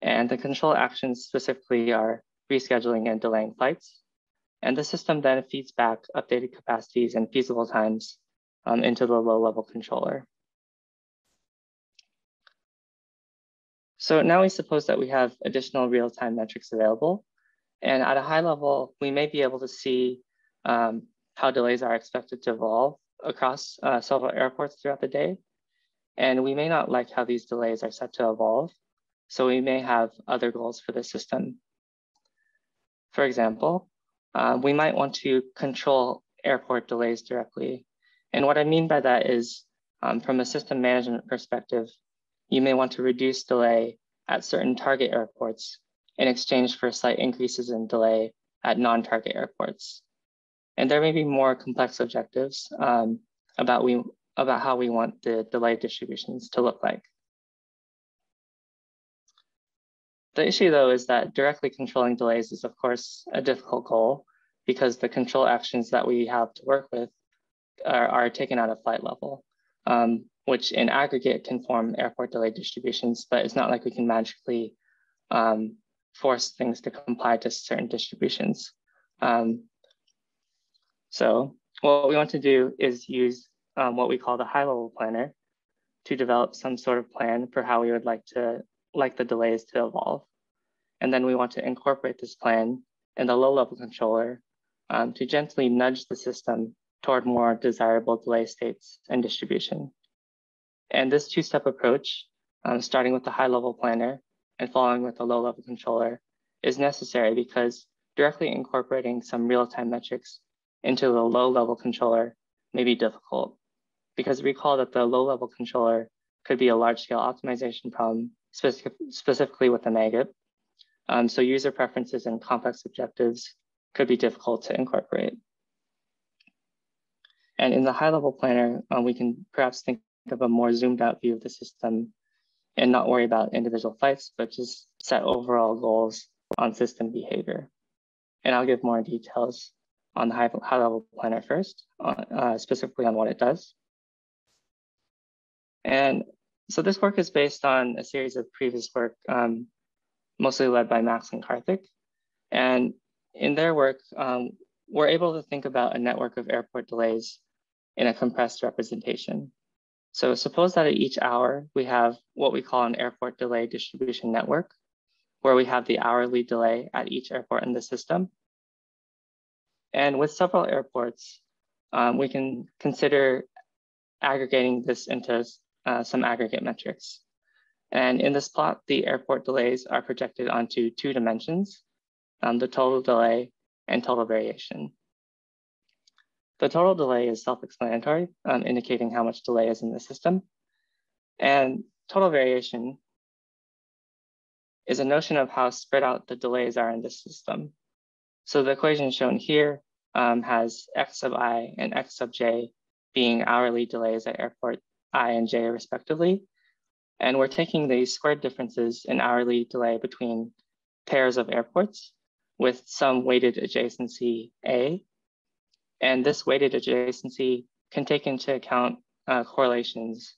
And the control actions specifically are rescheduling and delaying flights, and the system then feeds back updated capacities and feasible times um, into the low level controller. So now we suppose that we have additional real-time metrics available. And at a high level, we may be able to see um, how delays are expected to evolve across uh, several airports throughout the day. And we may not like how these delays are set to evolve. So we may have other goals for the system. For example, uh, we might want to control airport delays directly. And what I mean by that is um, from a system management perspective, you may want to reduce delay at certain target airports in exchange for slight increases in delay at non-target airports. And there may be more complex objectives um, about, we, about how we want the delay distributions to look like. The issue though is that directly controlling delays is of course a difficult goal because the control actions that we have to work with are, are taken at a flight level, um, which in aggregate can form airport delay distributions, but it's not like we can magically um, force things to comply to certain distributions. Um, so what we want to do is use um, what we call the high level planner to develop some sort of plan for how we would like to like the delays to evolve. And then we want to incorporate this plan in the low level controller um, to gently nudge the system toward more desirable delay states and distribution. And this two-step approach, um, starting with the high level planner and following with the low level controller is necessary because directly incorporating some real-time metrics into the low level controller may be difficult because recall that the low level controller could be a large scale optimization problem specific, specifically with the MAGHP. Um, so user preferences and complex objectives could be difficult to incorporate. And in the high level planner, um, we can perhaps think of a more zoomed out view of the system and not worry about individual flights, but just set overall goals on system behavior. And I'll give more details on the high, high level planner first, uh, specifically on what it does. And so this work is based on a series of previous work, um, mostly led by Max and Karthik. And in their work, um, we're able to think about a network of airport delays in a compressed representation. So suppose that at each hour, we have what we call an airport delay distribution network, where we have the hourly delay at each airport in the system. And with several airports, um, we can consider aggregating this into uh, some aggregate metrics. And in this plot, the airport delays are projected onto two dimensions, um, the total delay and total variation. The total delay is self-explanatory, um, indicating how much delay is in the system. And total variation is a notion of how spread out the delays are in the system. So the equation shown here um, has x sub i and x sub j being hourly delays at airport i and j respectively. And we're taking these squared differences in hourly delay between pairs of airports with some weighted adjacency a and this weighted adjacency can take into account uh, correlations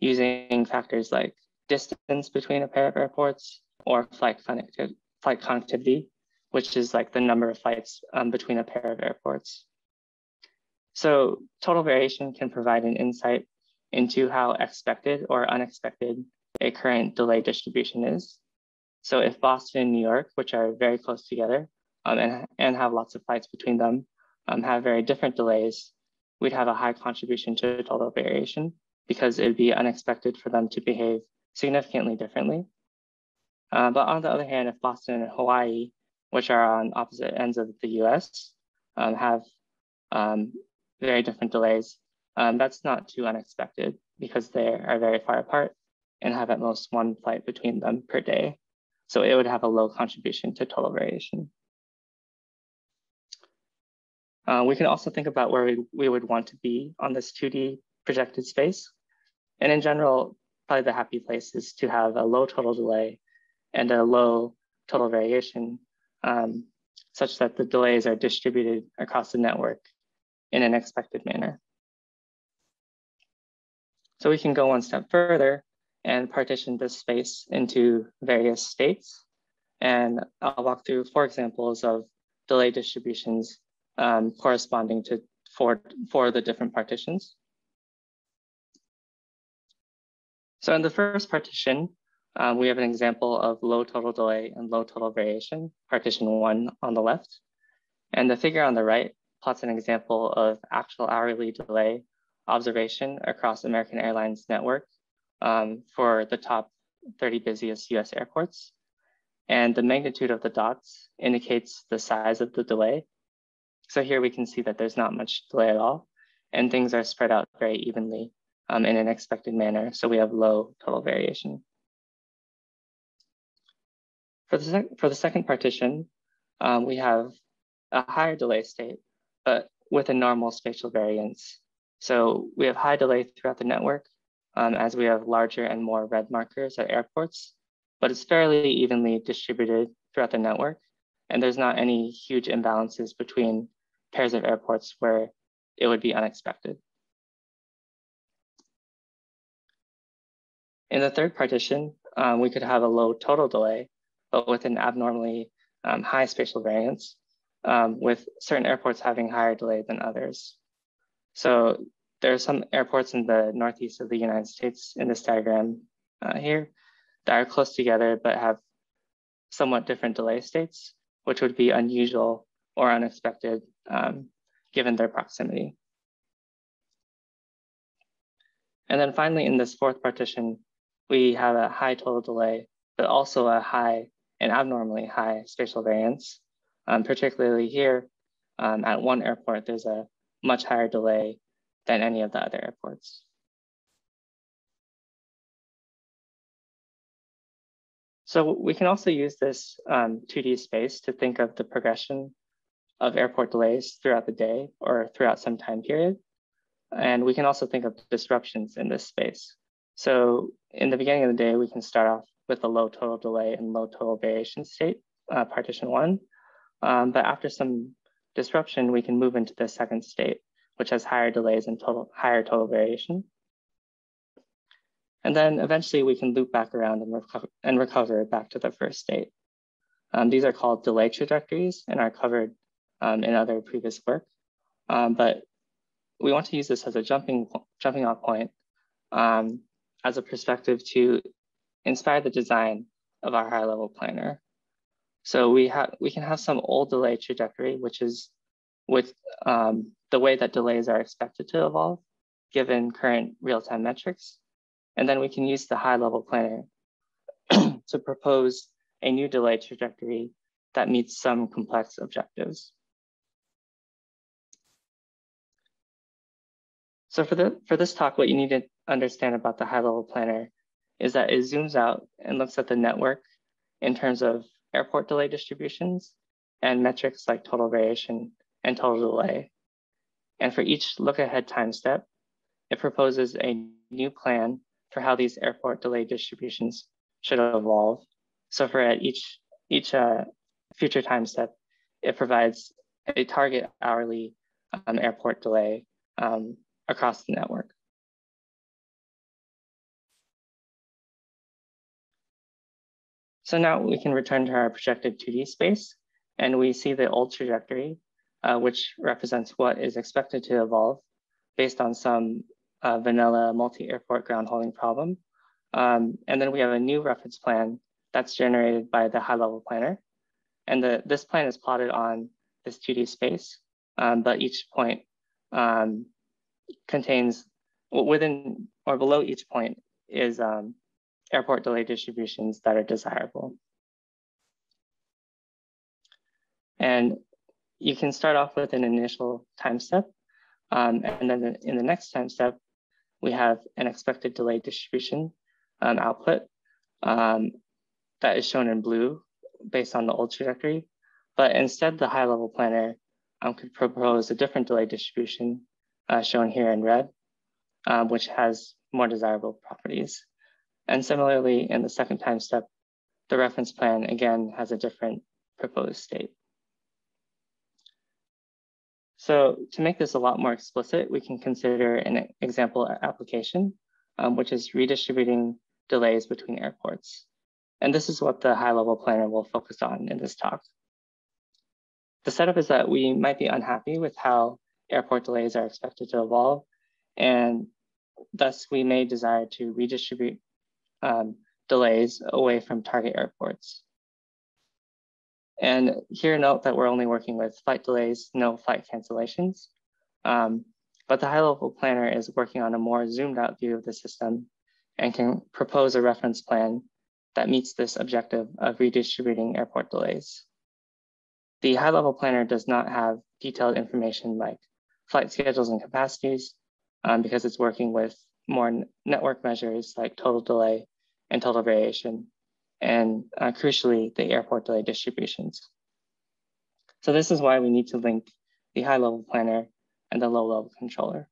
using factors like distance between a pair of airports or flight, connecti flight connectivity, which is like the number of flights um, between a pair of airports. So total variation can provide an insight into how expected or unexpected a current delay distribution is. So if Boston and New York, which are very close together um, and, and have lots of flights between them, um, have very different delays, we'd have a high contribution to total variation because it would be unexpected for them to behave significantly differently. Uh, but on the other hand, if Boston and Hawaii, which are on opposite ends of the US, um, have um, very different delays, um, that's not too unexpected because they are very far apart and have at most one flight between them per day. So it would have a low contribution to total variation. Uh, we can also think about where we, we would want to be on this 2D projected space. And in general, probably the happy place is to have a low total delay and a low total variation um, such that the delays are distributed across the network in an expected manner. So we can go one step further and partition this space into various states. And I'll walk through four examples of delay distributions um, corresponding to four, four of the different partitions. So in the first partition, um, we have an example of low total delay and low total variation, partition one on the left. And the figure on the right plots an example of actual hourly delay observation across American Airlines network um, for the top 30 busiest US airports. And the magnitude of the dots indicates the size of the delay so here we can see that there's not much delay at all and things are spread out very evenly um, in an expected manner. So we have low total variation. For the, for the second partition, um, we have a higher delay state, but with a normal spatial variance. So we have high delay throughout the network um, as we have larger and more red markers at airports, but it's fairly evenly distributed throughout the network. And there's not any huge imbalances between pairs of airports where it would be unexpected. In the third partition, um, we could have a low total delay, but with an abnormally um, high spatial variance, um, with certain airports having higher delay than others. So there are some airports in the northeast of the United States in this diagram uh, here that are close together but have somewhat different delay states, which would be unusual or unexpected um, given their proximity. And then finally, in this fourth partition, we have a high total delay, but also a high and abnormally high spatial variance. Um, particularly here um, at one airport, there's a much higher delay than any of the other airports. So we can also use this um, 2D space to think of the progression of airport delays throughout the day or throughout some time period. And we can also think of disruptions in this space. So in the beginning of the day, we can start off with a low total delay and low total variation state, uh, partition one. Um, but after some disruption, we can move into the second state, which has higher delays and total, higher total variation. And then eventually we can loop back around and, reco and recover back to the first state. Um, these are called delay trajectories and are covered um, in other previous work. Um, but we want to use this as a jumping, jumping off point um, as a perspective to inspire the design of our high level planner. So we have we can have some old delay trajectory, which is with um, the way that delays are expected to evolve, given current real-time metrics. And then we can use the high level planner [clears throat] to propose a new delay trajectory that meets some complex objectives. So for, the, for this talk, what you need to understand about the high level planner is that it zooms out and looks at the network in terms of airport delay distributions and metrics like total variation and total delay. And for each look ahead time step, it proposes a new plan for how these airport delay distributions should evolve. So for at each, each uh, future time step, it provides a target hourly um, airport delay um, across the network. So now we can return to our projected 2D space and we see the old trajectory, uh, which represents what is expected to evolve based on some uh, vanilla multi-airport ground holding problem. Um, and then we have a new reference plan that's generated by the high level planner. And the, this plan is plotted on this 2D space, um, but each point um, contains within or below each point is um, airport delay distributions that are desirable. And you can start off with an initial time step. Um, and then in the next time step, we have an expected delay distribution um, output um, that is shown in blue based on the old trajectory. But instead, the high level planner um, could propose a different delay distribution uh, shown here in red, um, which has more desirable properties. And similarly, in the second time step, the reference plan again has a different proposed state. So to make this a lot more explicit, we can consider an example application, um, which is redistributing delays between airports. And this is what the high level planner will focus on in this talk. The setup is that we might be unhappy with how airport delays are expected to evolve, and thus we may desire to redistribute um, delays away from target airports. And here note that we're only working with flight delays, no flight cancellations. Um, but the high level planner is working on a more zoomed out view of the system and can propose a reference plan that meets this objective of redistributing airport delays. The high level planner does not have detailed information like flight schedules and capacities um, because it's working with more network measures like total delay and total variation, and uh, crucially, the airport delay distributions. So this is why we need to link the high level planner and the low level controller.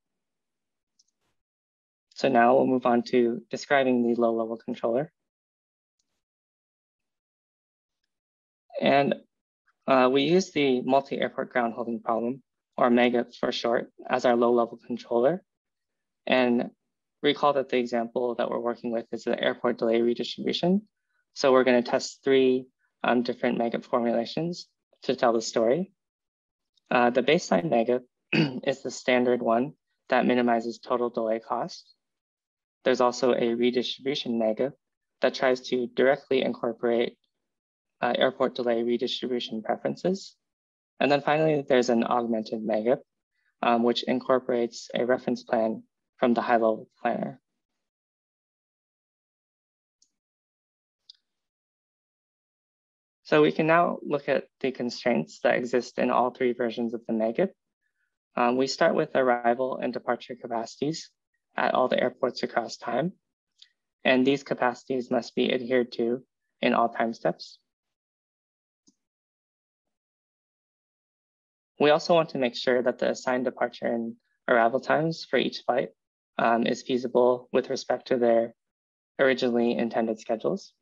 So now we'll move on to describing the low level controller. And uh, we use the multi-airport ground holding problem, or MAGHP for short, as our low level controller. And recall that the example that we're working with is the airport delay redistribution. So we're going to test three um, different MAGHP formulations to tell the story. Uh, the baseline MAGHP [clears throat] is the standard one that minimizes total delay cost. There's also a redistribution MAGHP that tries to directly incorporate uh, airport delay redistribution preferences. And then finally, there's an augmented MAGHP, um, which incorporates a reference plan from the high level planner. So we can now look at the constraints that exist in all three versions of the MAGHP. Um, we start with arrival and departure capacities at all the airports across time. And these capacities must be adhered to in all time steps. We also want to make sure that the assigned departure and arrival times for each flight um, is feasible with respect to their originally intended schedules.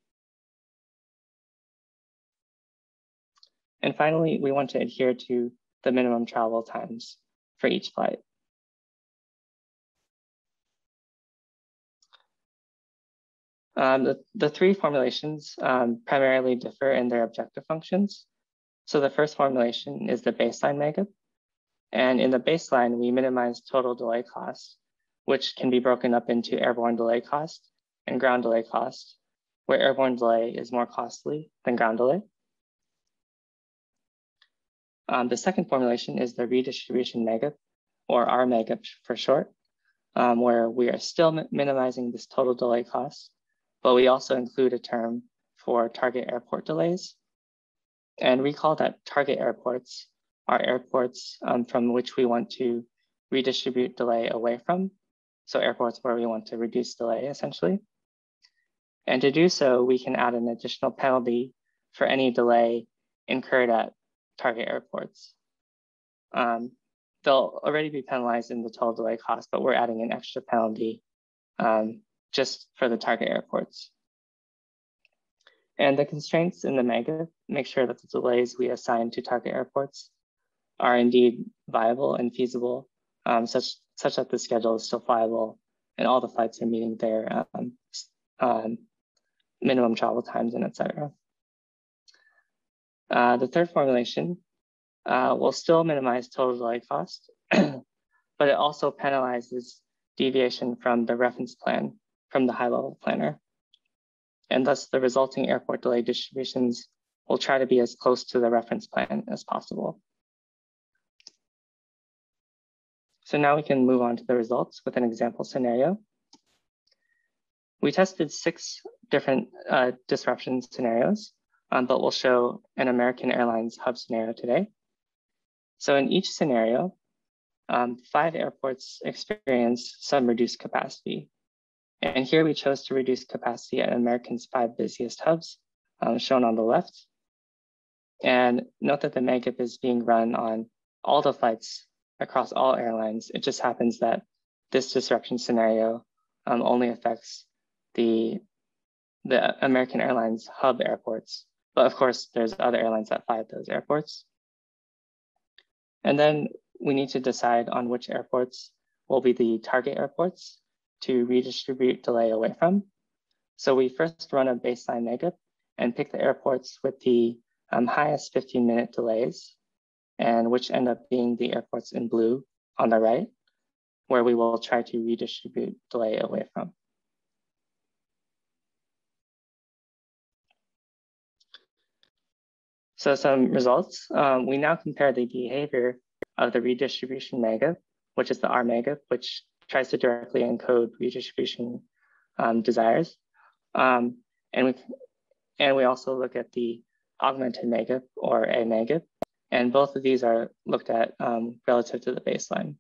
And finally, we want to adhere to the minimum travel times for each flight. Um, the, the three formulations um, primarily differ in their objective functions. So the first formulation is the baseline MAGHP. And in the baseline, we minimize total delay costs which can be broken up into airborne delay cost and ground delay cost, where airborne delay is more costly than ground delay. Um, the second formulation is the redistribution MAGHP, or R MAGHP for short, um, where we are still minimizing this total delay cost, but we also include a term for target airport delays. And recall that target airports are airports um, from which we want to redistribute delay away from. So airports where we want to reduce delay essentially. And to do so, we can add an additional penalty for any delay incurred at target airports. Um, they'll already be penalized in the total delay cost, but we're adding an extra penalty um, just for the target airports. And the constraints in the MAGHP make sure that the delays we assign to target airports are indeed viable and feasible, um, such, such that the schedule is still viable and all the flights are meeting their um, um, minimum travel times and et cetera. Uh, the third formulation uh, will still minimize total delay cost, [clears throat] but it also penalizes deviation from the reference plan from the high level planner. And thus the resulting airport delay distributions will try to be as close to the reference plan as possible. So now we can move on to the results with an example scenario. We tested six different uh, disruption scenarios, um, but we'll show an American Airlines hub scenario today. So in each scenario, um, five airports experience some reduced capacity. And here we chose to reduce capacity at American's five busiest hubs, um, shown on the left. And note that the MAGHP is being run on all the flights across all airlines. It just happens that this disruption scenario um, only affects the, the American Airlines hub airports. But of course, there's other airlines that fly at those airports. And then we need to decide on which airports will be the target airports to redistribute delay away from. So we first run a baseline MAGHP and pick the airports with the um, highest 15 minute delays and which end up being the airports in blue on the right, where we will try to redistribute delay away from. So some results, um, we now compare the behavior of the redistribution MAGHP, which is the R MAGHP, which tries to directly encode redistribution um, desires. Um, and, we, and we also look at the augmented MAGHP or A magap, and both of these are looked at um, relative to the baseline.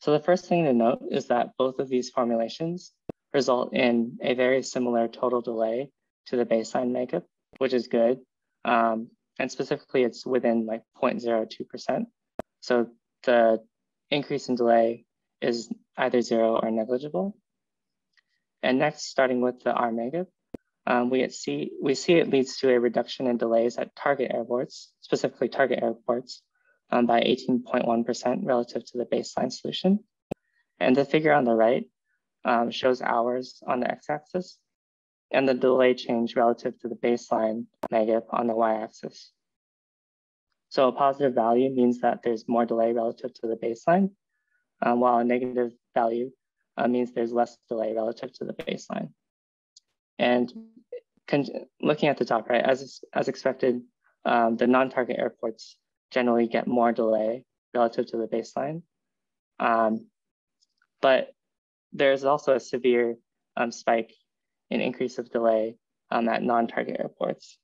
So the first thing to note is that both of these formulations result in a very similar total delay to the baseline MAGHP, which is good. Um, and specifically, it's within like 0.02%. So the increase in delay is either zero or negligible. And next, starting with the R MAGHP, um, we, see, we see it leads to a reduction in delays at target airports, specifically target airports, um, by 18.1% relative to the baseline solution. And the figure on the right um, shows hours on the x-axis and the delay change relative to the baseline negative on the y-axis. So a positive value means that there's more delay relative to the baseline, um, while a negative value uh, means there's less delay relative to the baseline. And looking at the top right, as, as expected, um, the non-target airports generally get more delay relative to the baseline. Um, but there's also a severe um, spike in increase of delay at non-target airports.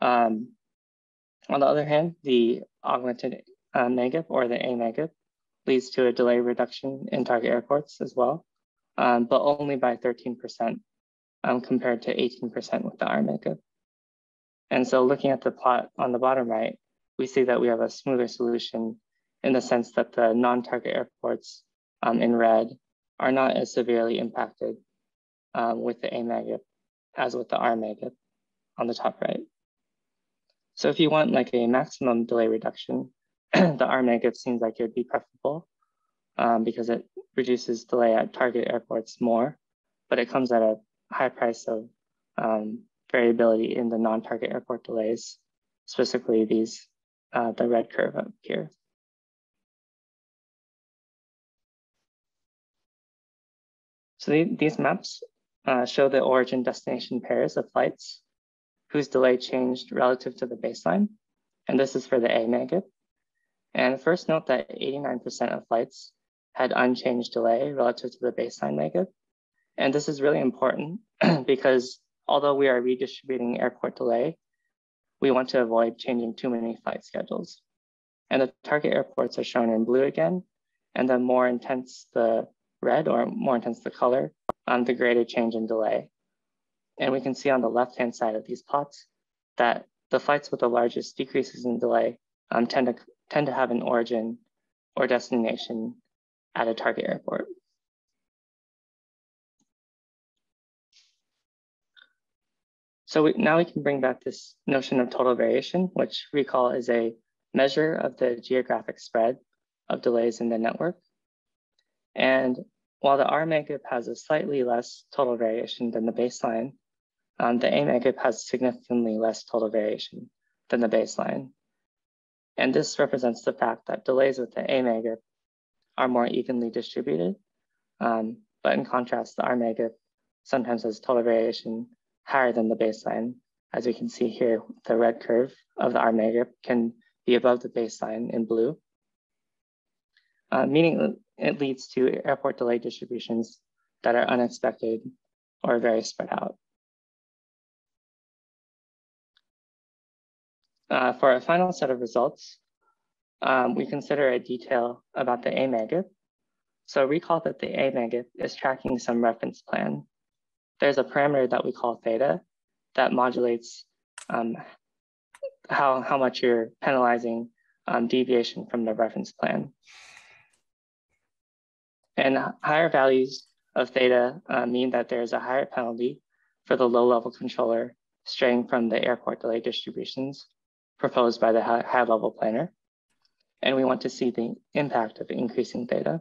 Um, on the other hand, the augmented uh, or the A leads to a delay reduction in target airports as well, um, but only by 13% um, compared to 18% with the R MAGHP. And so looking at the plot on the bottom right, we see that we have a smoother solution in the sense that the non-target airports um, in red are not as severely impacted um, with the A MAGHP as with the R MAGHP on the top right. So if you want like a maximum delay reduction, [clears throat] the R MAGHP seems like it would be preferable um, because it reduces delay at target airports more, but it comes at a high price of um, variability in the non-target airport delays, specifically these, uh, the red curve up here. So these maps uh, show the origin destination pairs of flights whose delay changed relative to the baseline. And this is for the A MAGHP. And first note that 89% of flights had unchanged delay relative to the baseline MAGHP. And this is really important [clears throat] because although we are redistributing airport delay, we want to avoid changing too many flight schedules. And the target airports are shown in blue again. And the more intense the red or more intense the color, um, the greater change in delay. And we can see on the left-hand side of these plots that the flights with the largest decreases in delay um, tend, to, tend to have an origin or destination at a target airport. So we, now we can bring back this notion of total variation, which recall is a measure of the geographic spread of delays in the network. And while the R MAGHP has a slightly less total variation than the baseline, um, the A MAGHP has significantly less total variation than the baseline. And this represents the fact that delays with the A MAGHP are more evenly distributed. Um, but in contrast, the R MAGHP sometimes has total variation higher than the baseline. As we can see here, the red curve of the R MAGHP can be above the baseline in blue, uh, meaning it leads to airport delay distributions that are unexpected or very spread out. Uh, for our final set of results, um, we consider a detail about the A MAGHP. So recall that the A MAGHP is tracking some reference plan there's a parameter that we call theta that modulates um, how, how much you're penalizing um, deviation from the reference plan. And higher values of theta uh, mean that there's a higher penalty for the low level controller straying from the airport delay distributions proposed by the high, level planner. And we want to see the impact of increasing theta.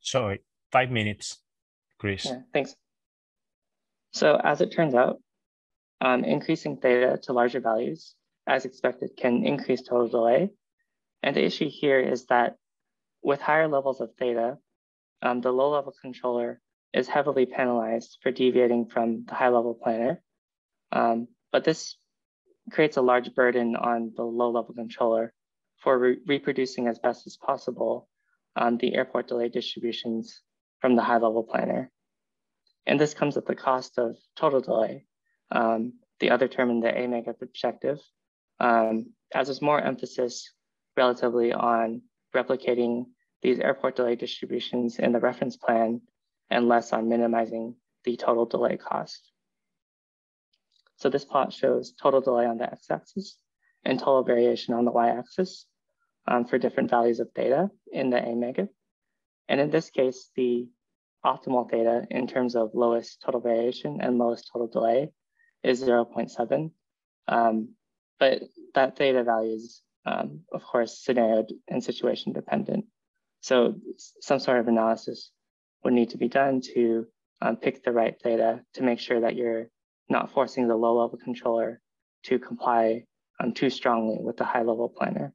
Sorry, five minutes. Yeah, thanks. So as it turns out, um, increasing theta to larger values, as expected, can increase total delay. And the issue here is that with higher levels of theta, um, the low-level controller is heavily penalized for deviating from the high-level planner. Um, but this creates a large burden on the low-level controller for re reproducing as best as possible um, the airport delay distributions from the high level planner. And this comes at the cost of total delay, um, the other term in the A MAGHP objective, um, as there's more emphasis relatively on replicating these airport delay distributions in the reference plan and less on minimizing the total delay cost. So this plot shows total delay on the x-axis and total variation on the y-axis um, for different values of theta in the A MAGHP. And in this case, the optimal theta in terms of lowest total variation and lowest total delay is 0.7. Um, but that theta value is, um, of course, scenario and situation dependent. So some sort of analysis would need to be done to um, pick the right theta to make sure that you're not forcing the low level controller to comply um, too strongly with the high level planner.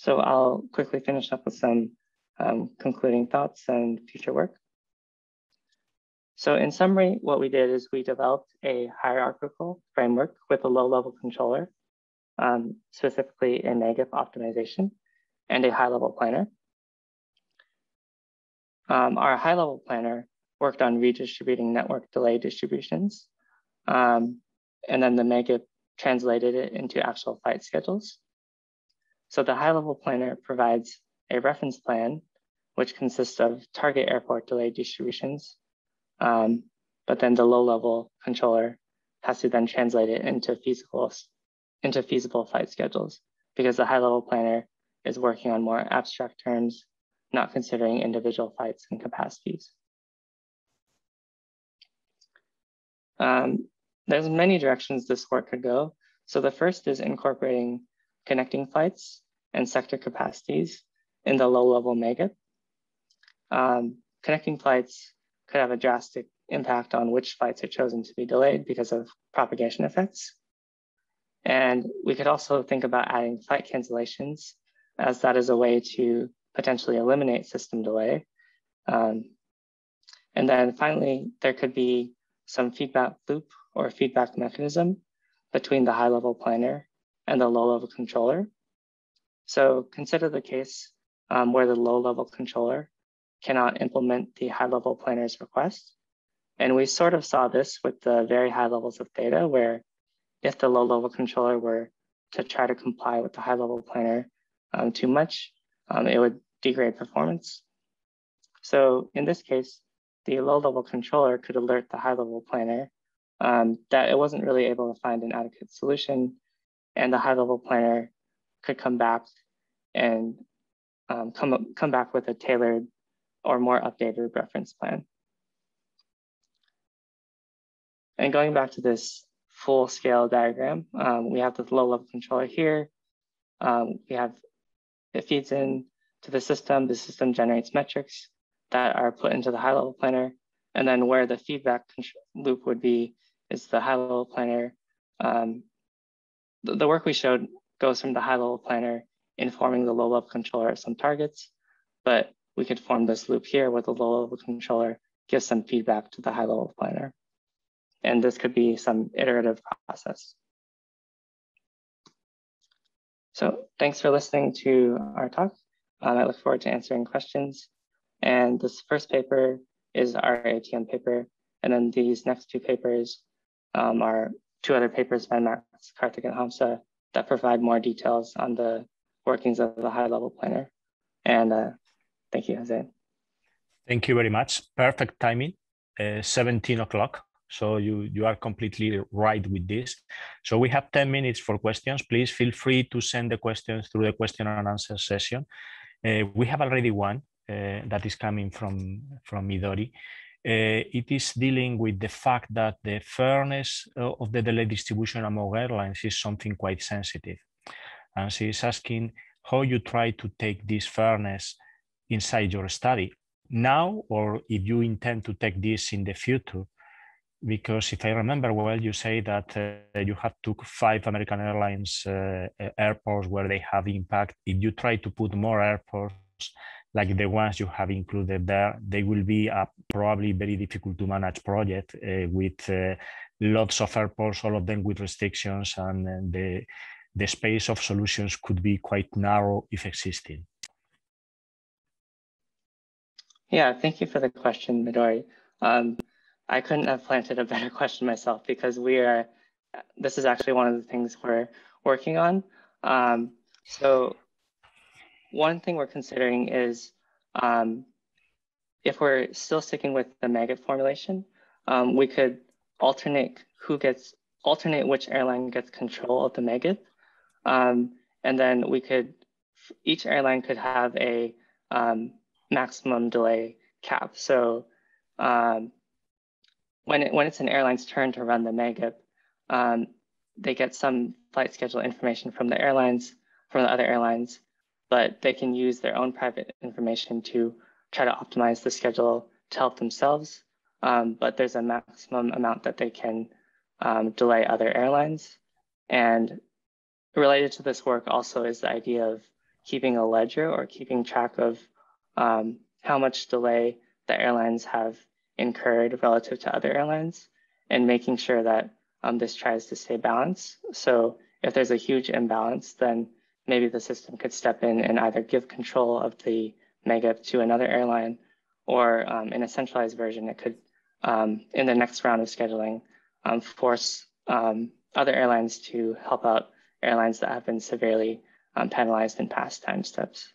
So I'll quickly finish up with some um, concluding thoughts and future work. So in summary, what we did is we developed a hierarchical framework with a low-level controller, um, specifically a MAGHP optimization and a high-level planner. Um, our high-level planner worked on redistributing network delay distributions. Um, and then the MAGHP translated it into actual flight schedules. So the high-level planner provides a reference plan, which consists of target airport delay distributions. Um, but then the low-level controller has to then translate it into feasible, into feasible flight schedules because the high-level planner is working on more abstract terms, not considering individual flights and capacities. Um, there's many directions this work could go. So the first is incorporating connecting flights and sector capacities in the low level MAGHP. Um, connecting flights could have a drastic impact on which flights are chosen to be delayed because of propagation effects. And we could also think about adding flight cancellations as that is a way to potentially eliminate system delay. Um, and then finally, there could be some feedback loop or feedback mechanism between the high level planner and the low level controller. So consider the case um, where the low level controller cannot implement the high level planner's request. And we sort of saw this with the very high levels of theta where if the low level controller were to try to comply with the high level planner um, too much, um, it would degrade performance. So in this case, the low level controller could alert the high level planner um, that it wasn't really able to find an adequate solution and the high level planner could come back and um, come, come back with a tailored or more updated reference plan. And going back to this full scale diagram, um, we have the low level controller here. Um, we have, it feeds in to the system, the system generates metrics that are put into the high level planner. And then where the feedback loop would be is the high level planner. Um, the, the work we showed goes from the high level planner informing the low level controller some targets, but we could form this loop here where the low level controller gives some feedback to the high level planner. And this could be some iterative process. So thanks for listening to our talk. Um, I look forward to answering questions. And this first paper is our ATM paper. And then these next two papers um, are two other papers by Max, Karthik, and Hamsa that provide more details on the workings of the high level planner. And uh, thank you, Jose. Thank you very much. Perfect timing, uh, 17 o'clock. So you, you are completely right with this. So we have 10 minutes for questions. Please feel free to send the questions through the question and answer session. Uh, we have already one uh, that is coming from, from Midori. Uh, it is dealing with the fact that the fairness of the delay distribution among airlines is something quite sensitive. And she is asking how you try to take this fairness inside your study now, or if you intend to take this in the future. Because if I remember well, you say that uh, you have took five American Airlines uh, airports where they have impact. If you try to put more airports like the ones you have included there, they will be a probably very difficult to manage project uh, with uh, lots of airports, all of them with restrictions, and, and the the space of solutions could be quite narrow if existing. Yeah, thank you for the question, Midori. Um, I couldn't have planted a better [laughs] question myself because we are, this is actually one of the things we're working on. Um, so one thing we're considering is um, if we're still sticking with the MAGHP formulation, um, we could alternate who gets, alternate which airline gets control of the MAGHP um, and then we could, each airline could have a um, maximum delay cap. So um, when, it, when it's an airline's turn to run the MAGHP, um, they get some flight schedule information from the airlines, from the other airlines, but they can use their own private information to try to optimize the schedule to help themselves. Um, but there's a maximum amount that they can um, delay other airlines. And related to this work also is the idea of keeping a ledger or keeping track of um, how much delay the airlines have incurred relative to other airlines and making sure that um, this tries to stay balanced. So if there's a huge imbalance, then maybe the system could step in and either give control of the MAGHP to another airline or um, in a centralized version, it could, um, in the next round of scheduling, um, force um, other airlines to help out airlines that have been severely um, penalized in past time steps.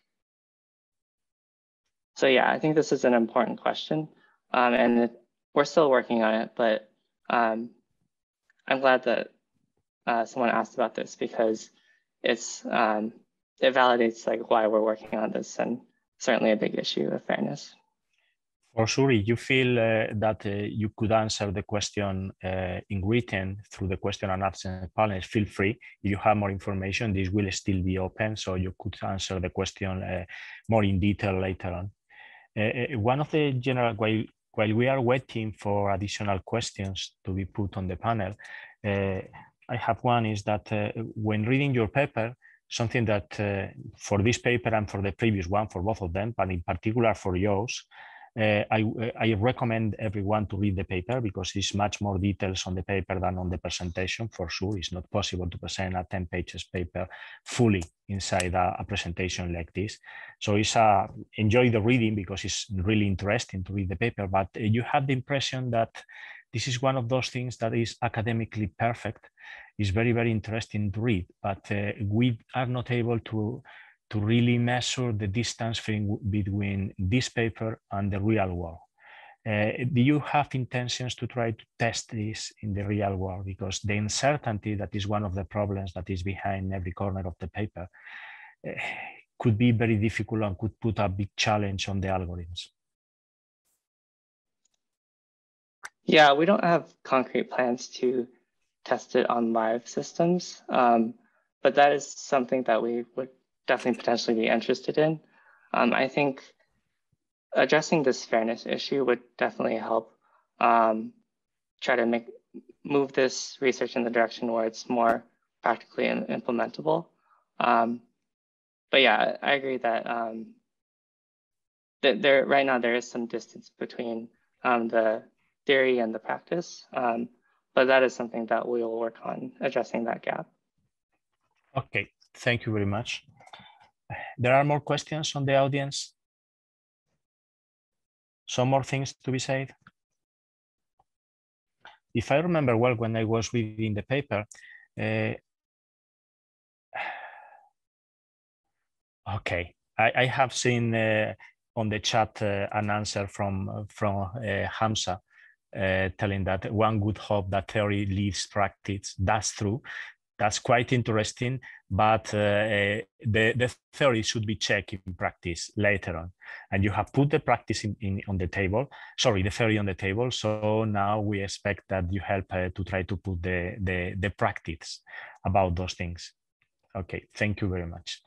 So yeah, I think this is an important question um, and it, we're still working on it, but I'm glad that uh, someone asked about this because it's um, it validates like why we're working on this and certainly a big issue of fairness. For sure, you feel uh, that uh, you could answer the question uh, in written through the question and answer panel, feel free. If you have more information, this will still be open, so you could answer the question uh, more in detail later on. Uh, uh, one of the general, while, while we are waiting for additional questions to be put on the panel, I have one is that when reading your paper, something that uh, for this paper and for the previous one, for both of them, but in particular for yours, uh, I, I, recommend everyone to read the paper because it's much more details on the paper than on the presentation. For sure, it's not possible to present a 10 pages paper fully inside a, a presentation like this. So it's a, uh, enjoy the reading because it's really interesting to read the paper, but uh, you have the impression that this is one of those things that is academically perfect. It's very, very interesting to read, but uh, we are not able to to really measure the distance between this paper and the real world. Uh, do you have intentions to try to test this in the real world? Because the uncertainty that is one of the problems that is behind every corner of the paper uh, could be very difficult and could put a big challenge on the algorithms. Yeah, we don't have concrete plans to test it on live systems, um, but that is something that we would definitely potentially be interested in. Um, I think addressing this fairness issue would definitely help um, try to make move this research in the direction where it's more practically implementable. Um, but yeah, I agree that um, that there right now there is some distance between um, the theory and the practice, um, but that is something that we will work on addressing that gap. Okay, thank you very much. There are more questions on the audience? Some more things to be said? If I remember well, when I was reading the paper, uh, [sighs] okay, I, I, have seen uh, on the chat uh, an answer from, from uh, Hamsa uh, telling that one would hope that theory leads practice. That's true that's quite interesting, but uh, uh, the, the theory should be checked in practice later on. And you have put the practice in, in, on the table, sorry, the theory on the table. So now we expect that you help uh, to try to put the, the, the practice about those things. Okay, thank you very much.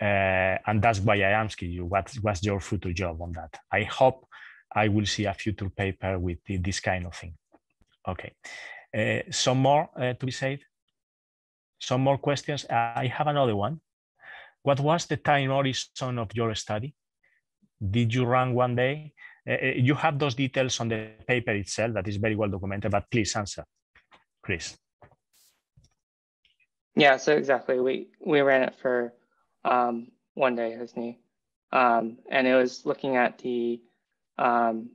Uh, and that's why I asked you, what, what's your future job on that? I hope I will see a future paper with this kind of thing. Okay, uh, some more uh, to be said? some more questions. I have another one. What was the time horizon of your study? Did you run one day? Uh, you have those details on the paper itself that is very well documented, but please answer, Chris. Yeah, so exactly. We we ran it for um, one day, Husni. Um, and it was looking at the um,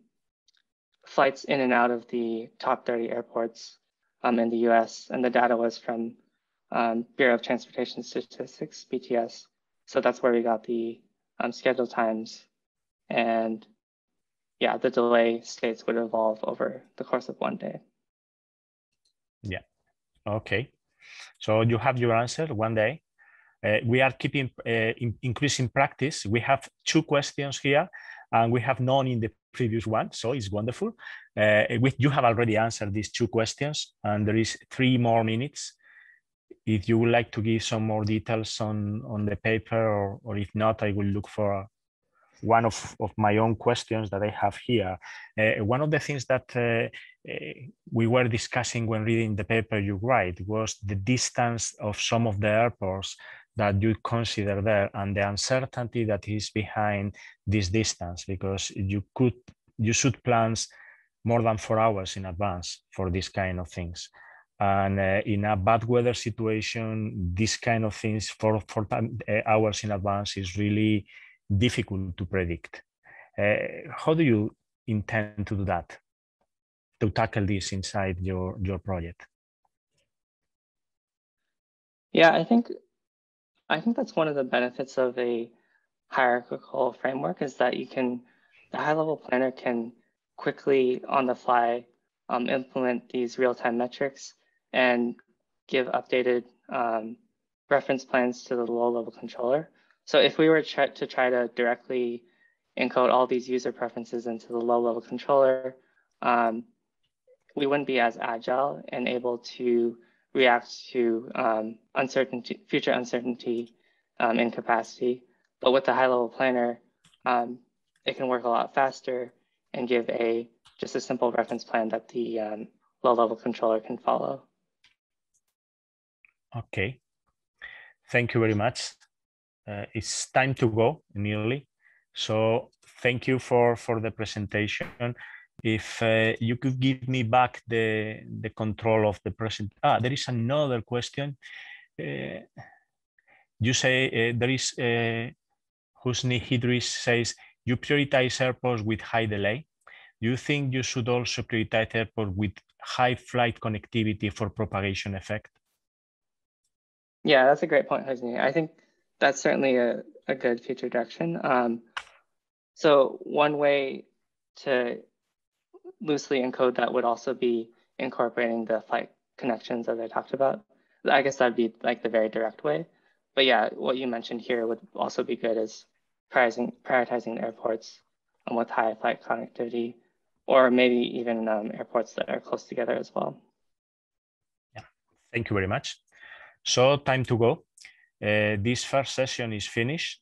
flights in and out of the top 30 airports um, in the US. And the data was from um, Bureau of Transportation Statistics, BTS. So that's where we got the um, schedule times. And yeah, the delay states would evolve over the course of one day. Yeah, okay. So you have your answer one day. Uh, we are keeping uh, in, increasing practice. We have two questions here and we have none in the previous one, so it's wonderful. Uh, you have already answered these two questions and there is three more minutes if you would like to give some more details on, on the paper or, or if not, I will look for one of, of my own questions that I have here. Uh, one of the things that uh, uh, we were discussing when reading the paper you write was the distance of some of the airports that you consider there and the uncertainty that is behind this distance because you could you should plan more than four hours in advance for this kind of things. And uh, in a bad weather situation this kind of things for, for uh, hours in advance is really difficult to predict. Uh, how do you intend to do that to tackle this inside your your project? Yeah i think i think that's one of the benefits of a hierarchical framework is that you can the high level planner can quickly on the fly um, implement these real-time metrics and give updated um, reference plans to the low level controller. So if we were to try to directly encode all these user preferences into the low level controller, um, we wouldn't be as agile and able to react to um, uncertainty, future uncertainty um, in capacity. But with the high level planner, um, it can work a lot faster and give a just a simple reference plan that the um, low level controller can follow. Okay. thank you very much. Uh, it's time to go nearly. So thank you for, for the presentation. If uh, you could give me back the, the control of the present. Ah, there is another question. Uh, you say uh, there is, uh, Husni Idris says, you prioritize airports with high delay. Do you think you should also prioritize airports with high flight connectivity for propagation effect? Yeah, that's a great point, Husni. I think that's certainly a, a good future direction. Um, so one way to loosely encode that would also be incorporating the flight connections as I talked about. I guess that'd be like the very direct way. But yeah, what you mentioned here would also be good as prioritizing, prioritizing airports with high flight connectivity, or maybe even um, airports that are close together as well. Yeah, thank you very much. So time to go. Uh, this first session is finished.